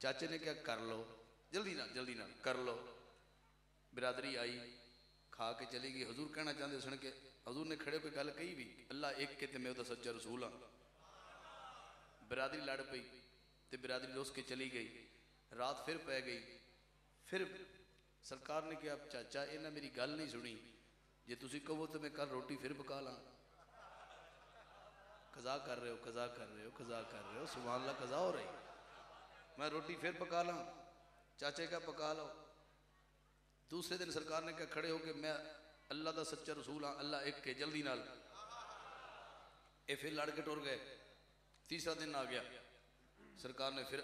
चाचे ने क्या कर लो, जल्दी ना जल्दी ना कर लो। बिरादरी आई, खा के चली गई। हजूर कहना चाहते सुन के, हजूर ने खड़े होकर गल कही भी, अल्लाह एक के मैं सच्चा रसूल हाँ। बिरादरी लड़ पी तो बिरादरी लुस के चली गई। ਰਾਤ ਫਿਰ ਪੈ ਗਈ ਫਿਰ ਸਰਕਾਰ ਨੇ ਕਿਹਾ ਚਾਚਾ ਇਹਨਾਂ ਮੇਰੀ ਗੱਲ ਨਹੀਂ ਸੁਣੀ ਜੇ ਤੁਸੀਂ ਕਹੋ ਤਾਂ ਮੈਂ ਕੱਲ ਰੋਟੀ ਫਿਰ ਪਕਾ ਲਾਂ ਕਜ਼ਾ ਕਰ ਰਹੇ ਹੋ ਕਜ਼ਾ ਕਰ ਰਹੇ ਹੋ ਕਜ਼ਾ ਕਰ ਰਹੇ ਹੋ ਸੁਭਾਨ ਅੱਲਾਹ ਕਜ਼ਾ ਹੋ ਰਹੀ ਮੈਂ ਰੋਟੀ ਫਿਰ ਪਕਾ ਲਾਂ ਚਾਚੇ ਕਾ ਪਕਾ ਲਓ दूसरे दिन सरकार ने कहा खड़े होके मैं अल्लाह का सच्चा रसूल हाँ अल्लाह एक के जल्दी नाल ये फिर लड़ के टुर गए तीसरा दिन आ गया सरकार ने फिर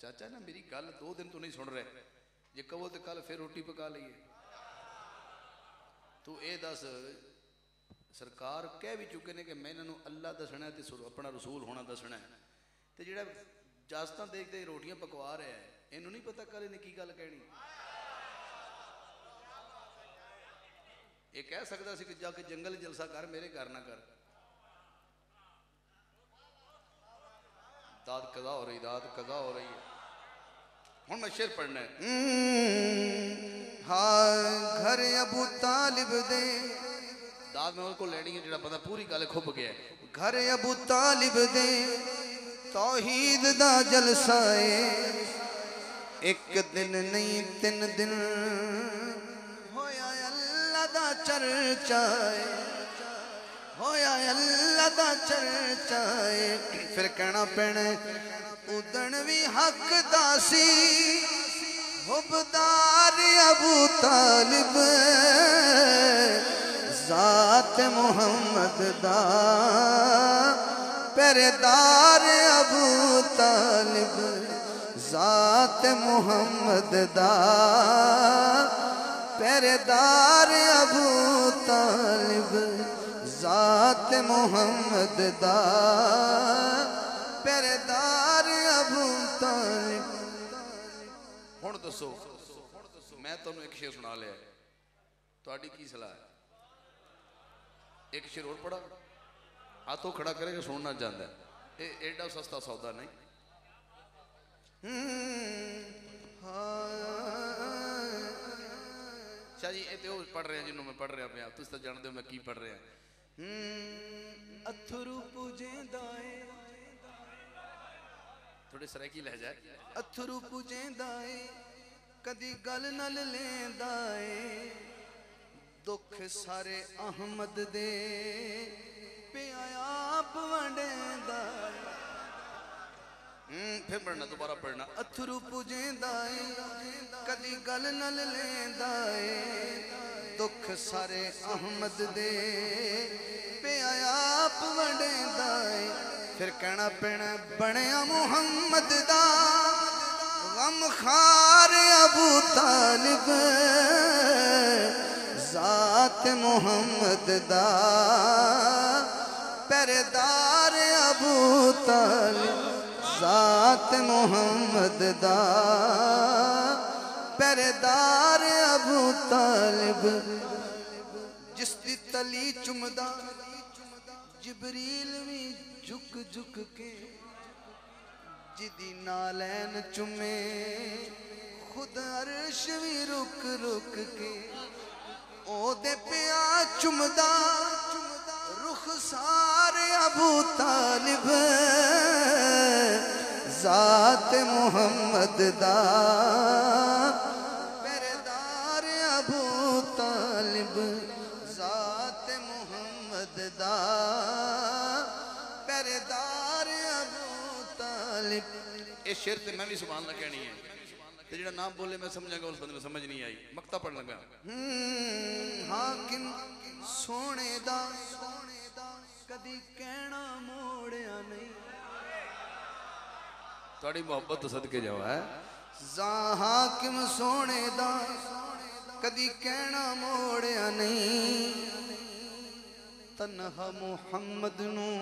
ਚਾਚਾ, ਨਾ ਮੇਰੀ ਗੱਲ ਦੋ ਦਿਨ ਤੋਂ ਨਹੀਂ ਸੁਣ ਰਿਹਾ। ਜੇ ਕਹੋ ਤੇ ਕੱਲ ਫਿਰ ਰੋਟੀ ਪਕਾ ਲਈਏ। ਤੂੰ ਇਹ ਦੱਸ, ਸਰਕਾਰ ਕਹਿ ਵੀ ਚੁੱਕੇ ਨੇ ਕਿ ਮੈਂ ਇਹਨਾਂ ਨੂੰ ਅੱਲਾ ਦੱਸਣਾ ਤੇ ਆਪਣਾ ਰਸੂਲ ਹੋਣਾ ਦੱਸਣਾ ਤੇ ਜਿਹੜਾ ਜਸਤਾਂ ਦੇਖਦੇ ਰੋਟੀਆਂ ਪਕਵਾ ਰਿਹਾ ਹੈ, ਇਹਨੂੰ ਨਹੀਂ ਪਤਾ ਕਰੇ ਨੇ ਕੀ ਗੱਲ ਕਹਿਣੀ। ਇਹ ਕਹਿ ਸਕਦਾ ਸੀ ਕਿ ਜਾ ਕੇ ਜੰਗਲ ਜਲਸਾ ਕਰ, ਮੇਰੇ ਘਰ ਨਾ ਕਰ। दाद कजा हो रही दाद कजा हो रही है। हूँ मैं शेर पढ़ना। हम्म, हाँ घर अबू तालिब दे। दाद में उनको लेनी है जो पता पूरी गल खुब गया है। घर अबू तालिब दे तौहीद दा जलसा है। एक दिन नहीं तीन दिन होया अल्लाह दा चर्चा है। ਹੋਇਆ ਅੱਲਾ ਦਾ ਚਰਚਾ ਏ ਫਿਰ ਕਹਿਣਾ ਪੈਣਾ ਉਦਣ ਵੀ ਹੱਕ ਦਾ ਸੀ ਹੁਬਦਾਰ ਅਬੂ ਤਾਲਿਬ ਜ਼ਾਤ ਮੁਹੰਮਦ ਦਾ ਪਰਦਾਰ ਅਬੂ ਤਾਲਿਬ ਜ਼ਾਤ ਮੁਹੰਮਦ ਦਾ ਪਰਦਾਰ ਅਬੂ ਤਾਲਿਬ ਜ਼ਾਤ ਮੁਹੰਮਦ ਦਾ ਪਰਦਾਰ ਅਬੂ ਤਾਲਿਬ ਹੁਣ ਦੱਸੋ ਮੈਂ ਤੁਹਾਨੂੰ ਇੱਕ ਸ਼ੇਰ ਸੁਣਾ ਲਿਆ ਤੁਹਾਡੀ ਕੀ ਸਲਾਹ ਹੈ ਇੱਕ ਸ਼ੇਰ ਹੋਰ ਪੜਾ ਹੱਥੋਂ ਖੜਾ ਕਰੇਗਾ ਸੁਣਨਾ ਚਾਹੁੰਦਾ ਹੈ। ਇਹ ਐਡਾ ਸਸਤਾ ਸੌਦਾ ਨਹੀਂ ਅੱਛਾ ਜੀ ਇਹ ਤੇ ਉਹ ਪੜ ਰਿਹਾ ਜਿਹਨੂੰ ਮੈਂ ਪੜ ਰਿਹਾ ਪਿਆ ਤੁਸੀਂ ਤਾਂ ਜਾਣਦੇ ਹੋ ਮੈਂ ਕੀ ਪੜ ਰਿਹਾ हम्म, अथरू पूजे दाए थोड़े सराकी लह जाए अथरू पूजे दाए कदी गल नल ले दाए दुख सारे अहमद दे प्याप वंडेंदा हम्म, फिर पढ़ना दोबारा पढ़ना। अथरू पूजे दाए कदी गल नल लेंदा दाए। ਦੁੱਖ ਸਾਰੇ ਅਹਮਦ ਦੇ। ਪਿਆ ਆਪ ਵੰਡੇਂਦਾ ਏ। ਫਿਰ ਕਹਿਣਾ ਪੈਣਾ, ਬਣਿਆ ਮੁਹੰਮਦ ਦਾ। ਗਮ ਖਾਰ ਅਬੂ ਤਾਲਿਬ, ਜ਼ਾਤ ਮੁਹੰਮਦ ਦਾ। ਪਰਦਾਰ ਅਬੂ ਤਾਲਿਬ, ਜ਼ਾਤ ਮੁਹੰਮਦ ਦਾ। ਪਰਦਾਰ ਅਬੂ ਤਾਲਿਬ ਜਿਸ ਦੀ ਤਲੀ ਚੁੰਮਦਾ ਜਿਬਰੀਲ ਵੀ ਝੁਕ ਝੁਕ ਕੇ ਜਿਦੀ ਨਾਲੈਨ ਚੁੰਮੇ ਖੁਦ ਅਰਸ਼ ਵੀ ਰੁਕ ਰੁਕ ਕੇ ਉਹਦੇ ਪਿਆ ਚੁੰਮਦਾ ਰੁਖ ਸਾਰੇ ਅਬੂ ਤਾਲਿਬ साथ मोहम्मद दा। पेरेदार अबू तालिब साथ मोहम्मद दा। पेरेदार अबू तालिब। ये शेर मैं भी सुभान अल्लाह कहनी है ते जेड़ा नाम बोले मैं समझागा उस बंदे में समझ नहीं आई। मक्ता पढ़ लगा। हम्म, हाकिम सोने दा। कदी कहना मोड़या नहीं। ਤੁਹਾਡੀ ਮੁਹੱਬਤ ਤੋਂ ਸਦਕੇ ਜਾਵਾ ਹੈ ਜ਼ਾ ਹਾਕਿਮ ਸੋਹਣੇ ਦਾ ਕਦੀ ਕਹਿਣਾ ਮੋੜਿਆ ਨਹੀਂ ਤਨਹਾ ਮੁਹੰਮਦ ਨੂੰ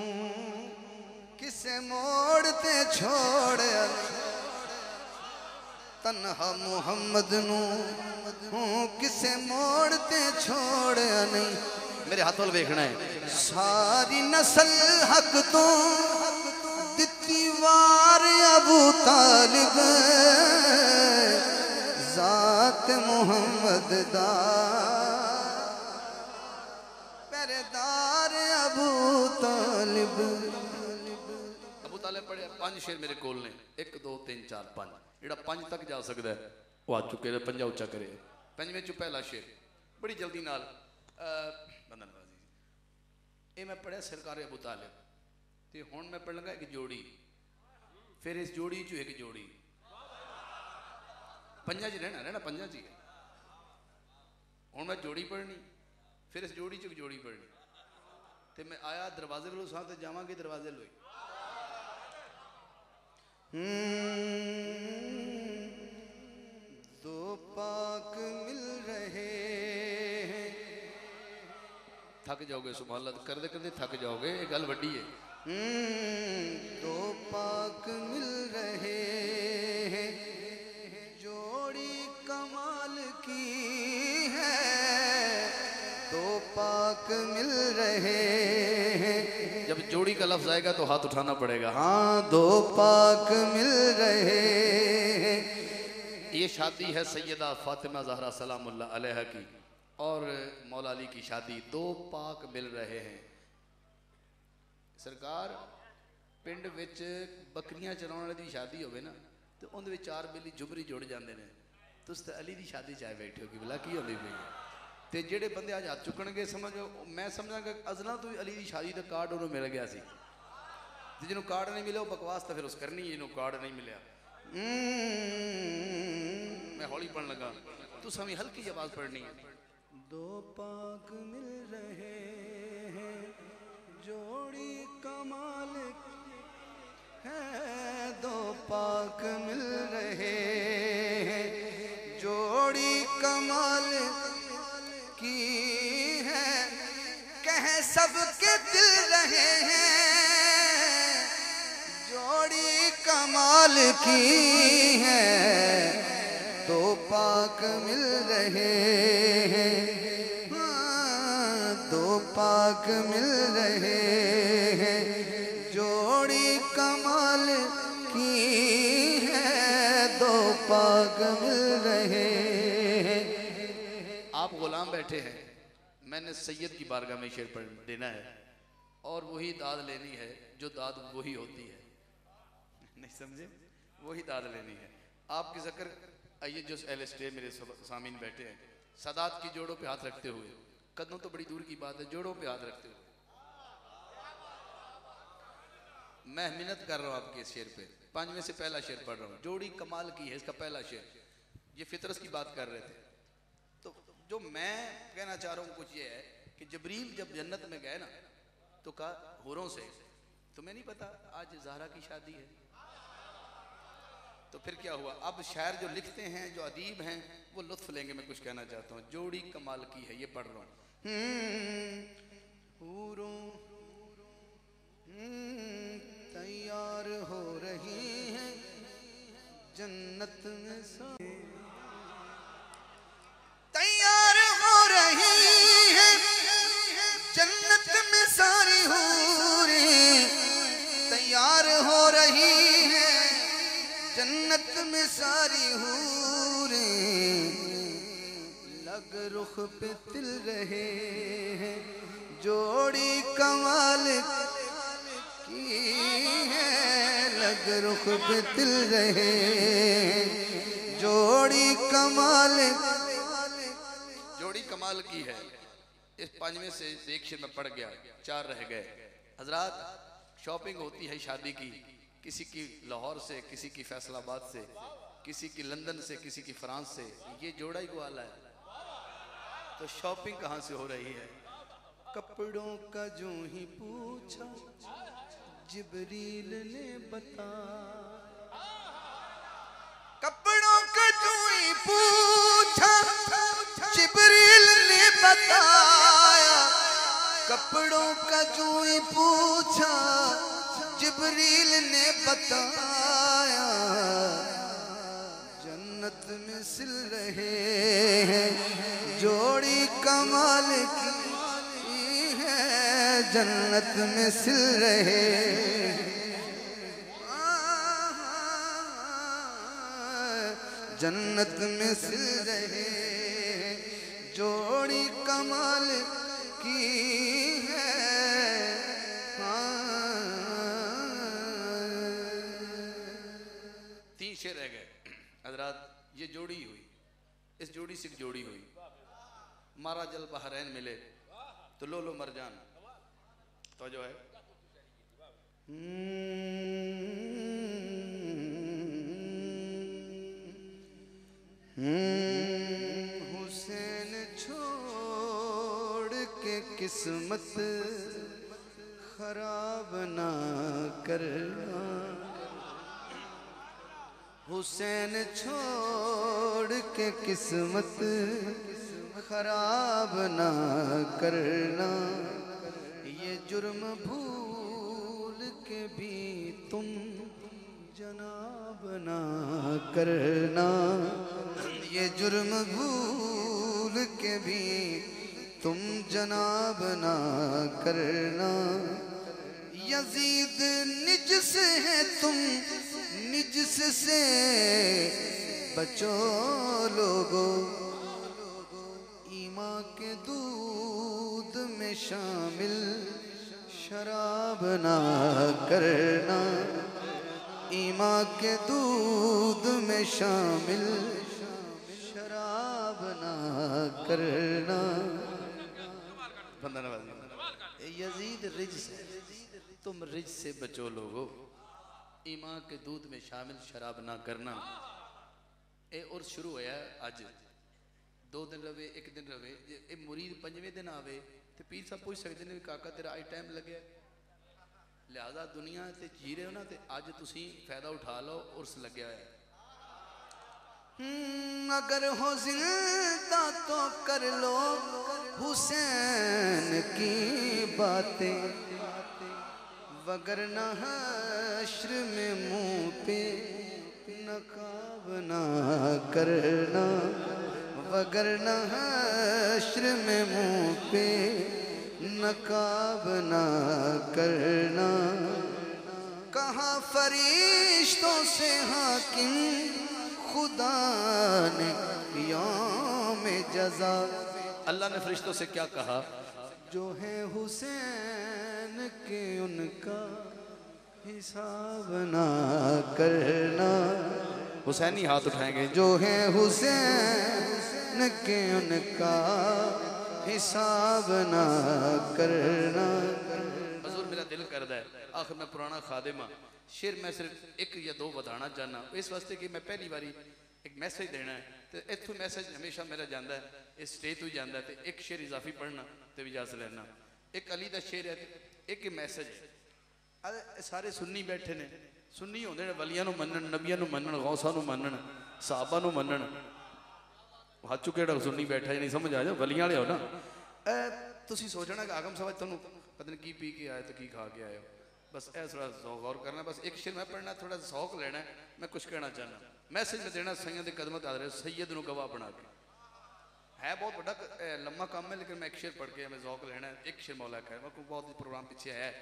ਕਿਸੇ ਮੋੜ ਤੇ ਛੋੜਿਆ ਨਹੀਂ ਤਨਹਾ ਮੁਹੰਮਦ ਨੂੰ ਹੂੰ ਕਿਸੇ ਮੋੜ ਤੇ ਛੋੜਿਆ ਨਹੀਂ ਮੇਰੇ ਹੱਥ ਵੱਲ ਵੇਖਣਾ ਹੈ ਸਾਰੀ ਨਸਲ ਹੱਕ ਤੋਂ ਦਿੱਤੀ ਵਾਰ ਅਬੂ ਤਾਲਿਬ ਜ਼ਾਤ ਮੁਹੰਮਦ ਦਾ ਪਰਦਾਰ ਅਬੂ ਤਾਲਿਬ ਅਬੂ ਤਾਲਿਬ ਪੜਿਆ ਪੰਜ ਸ਼ੇਰ ਮੇਰੇ ਕੋਲ ਨੇ 1 2 3 4 5 ਜਿਹੜਾ ਪੰਜ ਤੱਕ ਜਾ ਸਕਦਾ ਹੈ, ਉਹ ਆ ਚੁੱਕੇ ਨੇ ਪੰਜਾ ਉੱਚਾ ਕਰੇ ਪੰਜਵੇਂ ਚ ਪਹਿਲਾ ਸ਼ੇਰ ਬੜੀ ਜਲਦੀ ਨਾਲ ਅਹ, ਬੰਦਾ ਨਵਾਜ਼ੀ ਜੀ। ਇਹ ਮੈਂ ਪੜਿਆ ਸਰਕਾਰ ਅਬੂ ਤਾਲਿਬ ਤੇ ਹੁਣ ਮੈਂ ਪੜਨ ਲੱਗਾ ਇੱਕ ਜੋੜੀ फिर इस जोड़ी चु एक जोड़ी। पंजा च रहना रहना पंजा च ही मैं जोड़ी पढ़नी, फिर इस जोड़ी चु जोड़ी पढ़नी। तो मैं आया दरवाजे वालों सह तो जावे दरवाजे लो हम्म, दो पाक मिल रहे थक जाओगे सुबह लद कर दे कर दे थक जाओगे गल वी है। दो पाक मिल रहे हैं। जोड़ी कमाल की है। दो पाक मिल रहे हैं। जब जोड़ी का लफ्ज आएगा तो हाथ उठाना पड़ेगा। हाँ दो पाक मिल रहे हैं। ये शादी है सैयदा फातिमा जहरा सलाम की और मौला अली की शादी। दो पाक मिल रहे हैं। ਸਰਕਾਰ ਪਿੰਡ ਵਿੱਚ ਬੱਕਰੀਆਂ ਚਰਾਉਣ ਵਾਲੇ ਦੀ ਸ਼ਾਦੀ ਹੋਵੇ ਨਾ, ਤੇ ਉਹਦੇ ਵਿੱਚ ਚਾਰ ਬਿੱਲੀ ਜੁਬਰੀ ਜੁੜ ਜਾਂਦੇ ਨੇ। ਤੁਸੀਂ ਤਾਂ ਅਲੀ ਦੀ ਸ਼ਾਦੀ 'ਚ ਆਏ ਬੈਠੇ ਹੋ ਕਿ ਬਲਾ ਕੀ ਹੋਣੀ ਪਈ ਤੇ ਜਿਹੜੇ ਬੰਦੇ ਅੱਜ ਹੱਥ ਚੁੱਕਣਗੇ, ਸਮਝ, ਮੈਂ ਸਮਝਾਂਗਾ, ਅਜ਼ਲਾਂ ਤੋਂ ਹੀ ਅਲੀ ਦੀ ਸ਼ਾਦੀ ਦਾ ਕਾਰਡ ਉਹਨੂੰ ਮਿਲ ਗਿਆ ਸੀ। ਤੇ ਜਿਹਨੂੰ ਕਾਰਡ ਨਹੀਂ ਮਿਲਿਆ, ਉਹ ਬਕਵਾਸ ਤਾਂ ਫਿਰ ਉਸ ਕਰਨੀ ਜਿਹਨੂੰ ਕਾਰਡ ਨਹੀਂ ਮਿਲਿਆ। ਮੈਂ ਹੌਲੀ ਪੜਨ ਲੱਗਾ। ਤੁਸੀਂ ਵੀ ਹਲਕੀ ਆਵਾਜ਼ ਪੜਨੀ ਹੈ। ਦੋ ਪਾਕ ਮਿਲ ਰਹੇ जोड़ी कमाल है, दो पाक मिल रहे जोड़ी कमाल की है, कह सबके दिल रहे हैं। जोड़ी कमाल की है, दो पाक मिल रहे हैं। पाक मिल रहे हैं। जोड़ी कमाल की है, दो पाक मिल रहे हैं। आप गुलाम बैठे हैं। मैंने सैयद की बारगाह में शेर पढ़ देना है, और वही दाद लेनी है, जो दाद वही होती है। नहीं समझे? वही दाद लेनी है। आपकी जक्र, आइए जो एल स्टे मेरे सामीन बैठे हैं, सदात की जोड़ों पे हाथ रखते हुए। कदमों तो बड़ी दूर की बात है, जोड़ों पे हाथ रखते हुए। मैं मिन्नत कर रहा हूँ आपके शेर पे। पाँच में से पहला शेर पढ़ रहा हूँ। जोड़ी कमाल की है, इसका पहला शेर। ये फितरस की बात कर रहे थे। तो जो मैं कहना चाह रहा हूँ कुछ ये है कि जबरील जब जन्नत में गए ना तो कहा, होरों से, तुम्हें नहीं पता, आज जहरा की शादी है। तो फिर क्या हुआ? अब शायर जो लिखते हैं, जो अदीब हैं, वो लुत्फ लेंगे, मैं कुछ कहना चाहता हूँ। जोड़ी कमाल की है, ये पढ़ रहा हूँ। हूरों हम्म, तैयार हो रही हैं जन्नत में तैयार हो रही हैं जन्नत में सारी हूरें। तैयार हो रही हैं जन्नत में सारी हूरें। लग रुख पे तिल रहे हैं, जोड़ी कमाल की है। लग रुख पे तिल रहे जोड़ी कमाल जोड़ी कमाल की है। इस पाँचवें से एक शेर में पड़ गया, चार रह गए। हजरात, शॉपिंग होती है शादी की, किसी की लाहौर से, किसी की फैसलाबाद से, किसी की लंदन से, किसी की फ्रांस से, ये जोड़ा ही वाला है। तो शॉपिंग कहाँ से हो रही है? कपड़ों का जो ही पूछा जिबरील ने बता। कपड़ों का जो ही पूछा जिबरील ने बताया। कपड़ों का जो ही पूछा जिबरील ने बताया। जन्नत में सिल रहे हैं। जोड़ी कमाल की है, जन्नत में सिल रहे जन्नत में सिल रहे जोड़ी कमाल की है। हाँ। तीन शेर रह गए। ये जोड़ी हुई। इस जोड़ी से जोड़ी हुई। मारा जल बहरैन मिले तो लो लो मरजान तो जो है। हुसैन छोड़ के किस्मत खराब ना करना हुसैन छोड़ के किस्मत खराब ना करना। ये जुर्म भूल के भी तुम जनाब ना करना। ये जुर्म भूल के भी तुम जनाब ना करना। यजीद निज से है तुम निज से बचो लोगो। ईमा के दूध में शामिल शराब ना करना। ईमा के दूध में शामिल शराब ना करना। यजीद रिज से तुम रिज से बचो लोगो। ईमा के दूध में शामिल शराब ना करना। ए और शुरू होया अज दो दिन रवे एक दिन रवे। ए मुरीद पंजवें दिन आवे ते पीर साहब पूछ सकते भी काका तेरा आज टाइम लगे लिहाजा दुनिया ते जी रहे हो ना ते अज तुसी फ़ायदा उठा लो उर्स लगे होया हम्म, अगर हो ज़िंदा तो कर लो हुसैन की बातें वगरना हश्र में मुँह पे नकाब ना करना। वगरना हश्र में मुँह पे नकाब ना करना। कहा फरिश्तों से हाकिम खुदा ने यौम जजा। अल्लाह ने फरिश्तों से क्या कहा? जो है हुसैन के उनका हिसाब ना करना। हुसैनी हाथ उठाएँगे। जो है हुसैन के उनका हिसाब ना करना। हजूर, मेरा दिल करदा है। आखिर मैं पुराना खादिम। हाँ शेर मैं सिर्फ़ एक या दो बताना चाहना। इस वास्ते कि मैं पहली बारी एक मैसेज देना है। ਤੇ ਇੱਥੋਂ ਮੈਸੇਜ ਹਮੇਸ਼ਾ ਮੇਰਾ ਜਾਂਦਾ ਹੈ ਇਸ ਸਟੇਜ ਤੋਂ ਜਾਂਦਾ ਤੇ ਇੱਕ ਸ਼ੇਰ ਇਜ਼ਾਫੀ ਪੜਨਾ ਤੇ ਇਜਾਜ਼ਤ ਲੈਣਾ। ਇੱਕ ਅਲੀ ਦਾ ਸ਼ੇਰ ਹੈ ਇੱਕ ਮੈਸੇਜ ਹੈ। ਸਾਰੇ ਸੁੰਨੀ ਬੈਠੇ ਨੇ। ਸੁੰਨੀ ਹੁੰਦੇ ਨੇ, ਵਲੀਆਂ ਨੂੰ ਮੰਨਣ, ਨਬੀਆਂ ਨੂੰ ਮੰਨਣ, ਗੌਸਾਂ ਨੂੰ ਮੰਨਣ, ਸਾਹਬਾਂ ਨੂੰ ਮੰਨਣ। ਹੱਥ ਚੁੱਕੇ ਡਾ ਸੁੰਨੀ ਬੈਠਾ ਨਹੀਂ ਸਮਝ ਆ ਜਾ, ਵਲੀਆਂ ਵਾਲੇ ਹੋ ਨਾ। ਤੁਸੀਂ ਸੋਚਣਾ ਕਿ ਆਗਮ ਸਾਹਿਬ ਤੁਹਾਨੂੰ ਪਤਾ ਨਹੀਂ ਕੀ ਪੀ ਕੇ ਆਇਆ ਤੇ ਕੀ ਖਾ ਕੇ ਆਏ ਬਸ ਇਹ ਥੋੜਾ ਗੌਰ ਕਰਨਾ, ਬਸ ਇੱਕ ਸ਼ੇਰ ਮੈਂ ਪੜਨਾ ਥੋੜਾ ਜ਼ੌਕ ਲੈਣਾ, ਮੈਂ ਕੁਝ ਕਹਿਣਾ ਚਾਹਨਾ मैसेज में देना ਸਈਆਂ के कदम ਤੇ ਆਦਰ ਸੈਦ गवाह बना के। है बहुत बड़ा लंबा काम है, लेकिन मैं एक शेर पढ़ के, मैं जौक लेना है, एक शेर मौला खैर मैं बहुत ही प्रोग्राम पीछे आया है।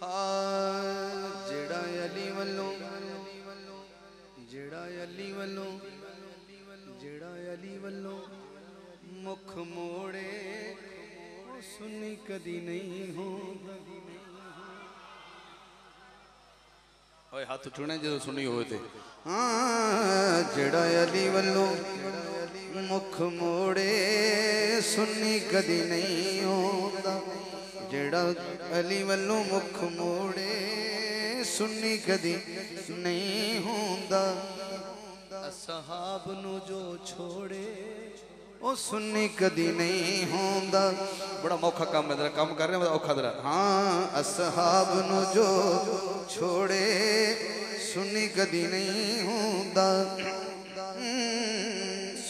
हाँ अली वालों जेड़ा अली वालों जेड़ा अली वालों मुख मोड़े, सुनी कदी नहीं हो ਓਏ ਹੱਥ ਉਠਣੇ ਜਦੋਂ ਸੁਣੀ ਹੋਵੇ ਤੇ। ਹਾਂ, ਜਿਹੜਾ ਅਲੀ ਵੱਲੋਂ ਮੁਖ ਮੋੜੇ ਸੁਣੀ ਕਦੀ ਨਹੀਂ ਆਉਂਦਾ। ਜਿਹੜਾ ਅਲੀ ਵੱਲੋਂ ਮੁਖ ਮੋੜੇ ਸੁਣੀ ਕਦੀ ਨਹੀਂ ਹੁੰਦਾ। ਅਸਹਾਬ ਨੂੰ ਜੋ ਛੋੜੇ ਉਹ ਸੁੰਨੀ ਕਦੀ ਨਹੀਂ ਹੁੰਦਾ। ਬੜਾ ਮੌਖਾ ਕੰਮ ਹੈ ਜਰਾ ਕੰਮ ਕਰ ਰਿਹਾ ਔਖਾ ਜਰਾ। ਹਾਂ ਅਸਹਾਬ ਨੂੰ ਜੋ ਛੋੜੇ ਸੁੰਨੀ ਕਦੀ ਨਹੀਂ ਹੁੰਦਾ।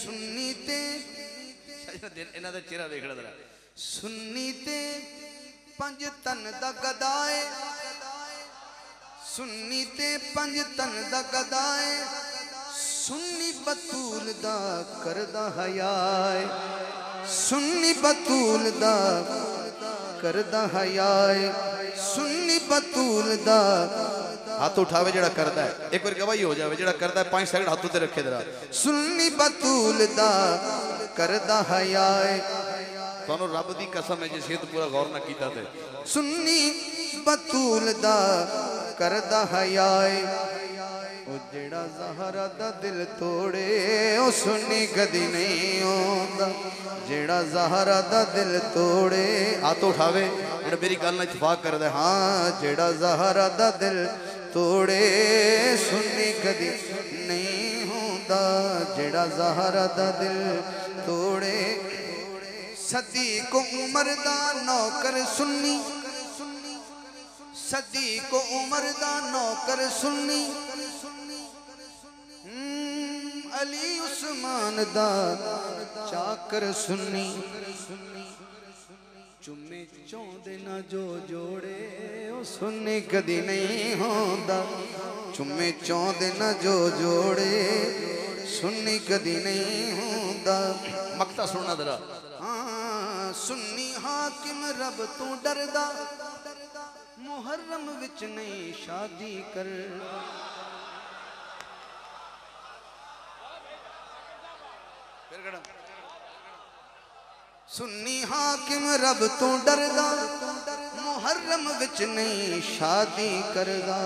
ਸੁੰਨੀ ਤੇ ਇਹਨਾਂ ਦਾ ਚਿਹਰਾ ਵੇਖਣਾ ਜਰਾ। ਸੁੰਨੀ ਤੇ ਪੰਜ ਤਨ ਦਾ ਗਦਾਏ ਸੁੰਨੀ ਤੇ ਪੰਜ ਤਨ ਦਾ ਗਦਾਏ ਸੁੰਨੀ ਬਤੂਲ ਦਾ ਕਰਦਾ ਹਯਾਏ ਸੁੰਨੀ ਬਤੂਲ ਦਾ ਕਰਦਾ ਹਯਾਏ ਸੁੰਨੀ ਬਤੂਲ ਦਾ हाथ उठावे जरा करता है एक बार गवाही हो जावे जरा करता है पांच सेकंड हाथ उत्ते रखे जरा ਸੁੰਨੀ ਬਤੂਲ ਦਾ ਕਰਦਾ ਹਯਾਏ ਤੁਹਾਨੂੰ ਰੱਬ ਦੀ ਕਸਮ ਹੈ ਜੇ ਸਿਹਤ ਪੂਰਾ ਗੌਰ ਨਾ ਕੀਤਾ ਤੇ ਸੁੰਨੀ ਬਤੂਲ ਦਾ ਕਰਦਾ ਹਯਾਏ। ਉਹ ਜਿਹੜਾ ਜ਼ਹਰਾ ਦਾ ਦਿਲ ਤੋੜੇ, ਉਹ ਸੁੰਨੀ ਕਦੀ ਨਹੀਂ ਆਉਂਦਾ। ਜਿਹੜਾ ਜ਼ਹਰਾ ਦਾ ਦਿਲ ਤੋੜੇ, ਹੱਥ ਉਠਾਵੇ। ਜਿਹੜਾ ਮੇਰੀ ਗੱਲ ਨਾਲ ਇਤਫਾਕ ਕਰਦਾ, ਹਾਂ, ਜਿਹੜਾ ਜ਼ਹਰਾ ਦਾ ਦਿਲ ਤੋੜੇ, ਸੁੰਨੀ ਕਦੀ ਨਹੀਂ ਹੁੰਦਾ ਜਿਹੜਾ ਜ਼ਹਰਾ ਦਾ ਦਿਲ ਤੋੜੇ ਸਦੀ ਕੋ ਉਮਰ ਦਾ ਨੌਕਰ ਸੁੰਨੀ सदीक उमर दा नौकर सुन्नी। हम्म, अली उस्मान दा चाकर सुन्नी। चुम्मे चौंदे ना जो जोड़े ओ सुन्नी कदी नहीं होंदा। चुम्मे चौंदे ना जो जोड़े सुन्नी कदी नहीं होता मक्ता सुनना दरा हाँ सुन्नी हाकिम रब तू डरदा। ਮੁਹਰਮ ਵਿੱਚ ਨਹੀਂ ਸ਼ਾਦੀ ਕਰ। ਫਿਰ ਕੜਾ ਸੁੰਨੀ ਹਾਕਿਮ ਰੱਬ ਤੋਂ ਡਰਦਾ ਮੁਹਰਮ ਵਿੱਚ ਨਹੀਂ ਸ਼ਾਦੀ ਕਰਦਾ।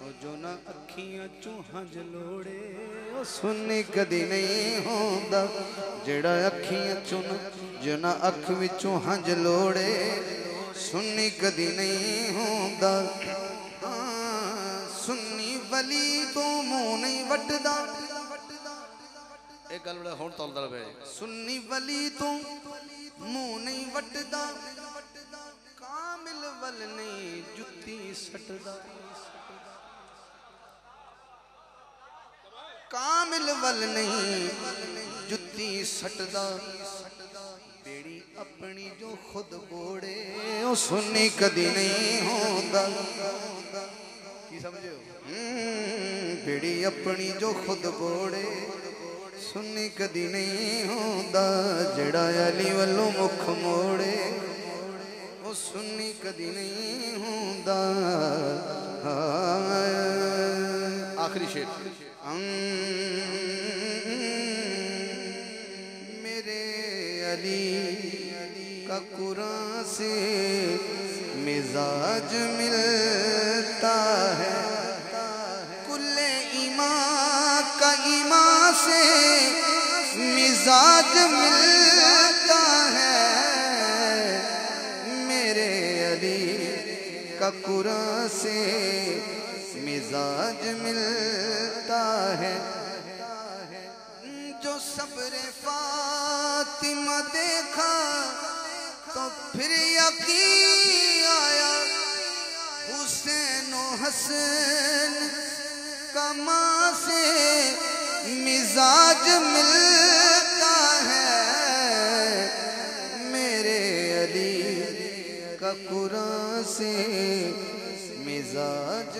ਉਹ ਜੋ ਨਾ ਅੱਖੀਆਂ ਚੋਂ ਹੰਜ ਲੋੜੇ ਉਹ ਸੁੰਨੀ ਕਦੀ ਨਹੀਂ ਹੁੰਦਾ। ਜਿਹੜਾ ਅੱਖੀਆਂ ਚੋਂ ਜੋ ਨਾ ਅੱਖ ਵਿੱਚੋਂ ਹੰਝ ਲੋੜੇ ਸੁੰਨੀ ਕਦੀ ਨਹੀਂ ਹੁੰਦਾ। ਸੁੰਨੀ ਵਲੀ ਤੋਂ ਮੂੰਹ ਨਹੀਂ ਵੱਟਦਾ। ਇਹ ਗੱਲ ਬੜਾ ਹੁਣ ਤੌਲ ਦਲ ਪਿਆ ਸੁੰਨੀ ਵਲੀ ਤੋਂ ਮੂੰਹ ਨਹੀਂ ਵੱਟਦਾ। ਕਾਮਿਲ ਵਲ ਨਹੀਂ ਜੁੱਤੀ ਸੱਟਦਾ। ਕਾਮਿਲ ਵੱਲ ਨਹੀਂ ਜੁੱਤੀ ਸੱਟਦਾ। ਬੇੜੀ ਆਪਣੀ ਜੋ ਖੁਦ ਗੋੜੇ ਉਹ ਸੁਣੀ ਕਦੀ ਨਹੀਂ ਹੁੰਦਾ। ਕੀ ਸਮਝਿਓ ਬੇੜੀ ਆਪਣੀ ਜੋ ਖੁਦ ਗੋੜੇ ਸੁਣੀ ਕਦੀ ਨਹੀਂ ਹੁੰਦਾ। ਜਿਹੜਾ ਅਲੀ ਵੱਲੋਂ ਮੁਖ ਮੋੜੇ ਉਹ ਸੁਣੀ ਕਦੀ ਨਹੀਂ ਹੁੰਦਾ। ਆਖਰੀ ਸ਼ੇਰ। ਅੰਗ का कुरान से मिजाज मिलता है। कुल्ले ईमान का ईमान से मिजाज मिलता है। मेरे अली का कुरान से मिजाज मिलता है। जो सब्र फातिमा देखा तो फिर यकीन आया, हुसैन और हसन कमा से मिजाज मिलता है। मेरे अली का से मिजाज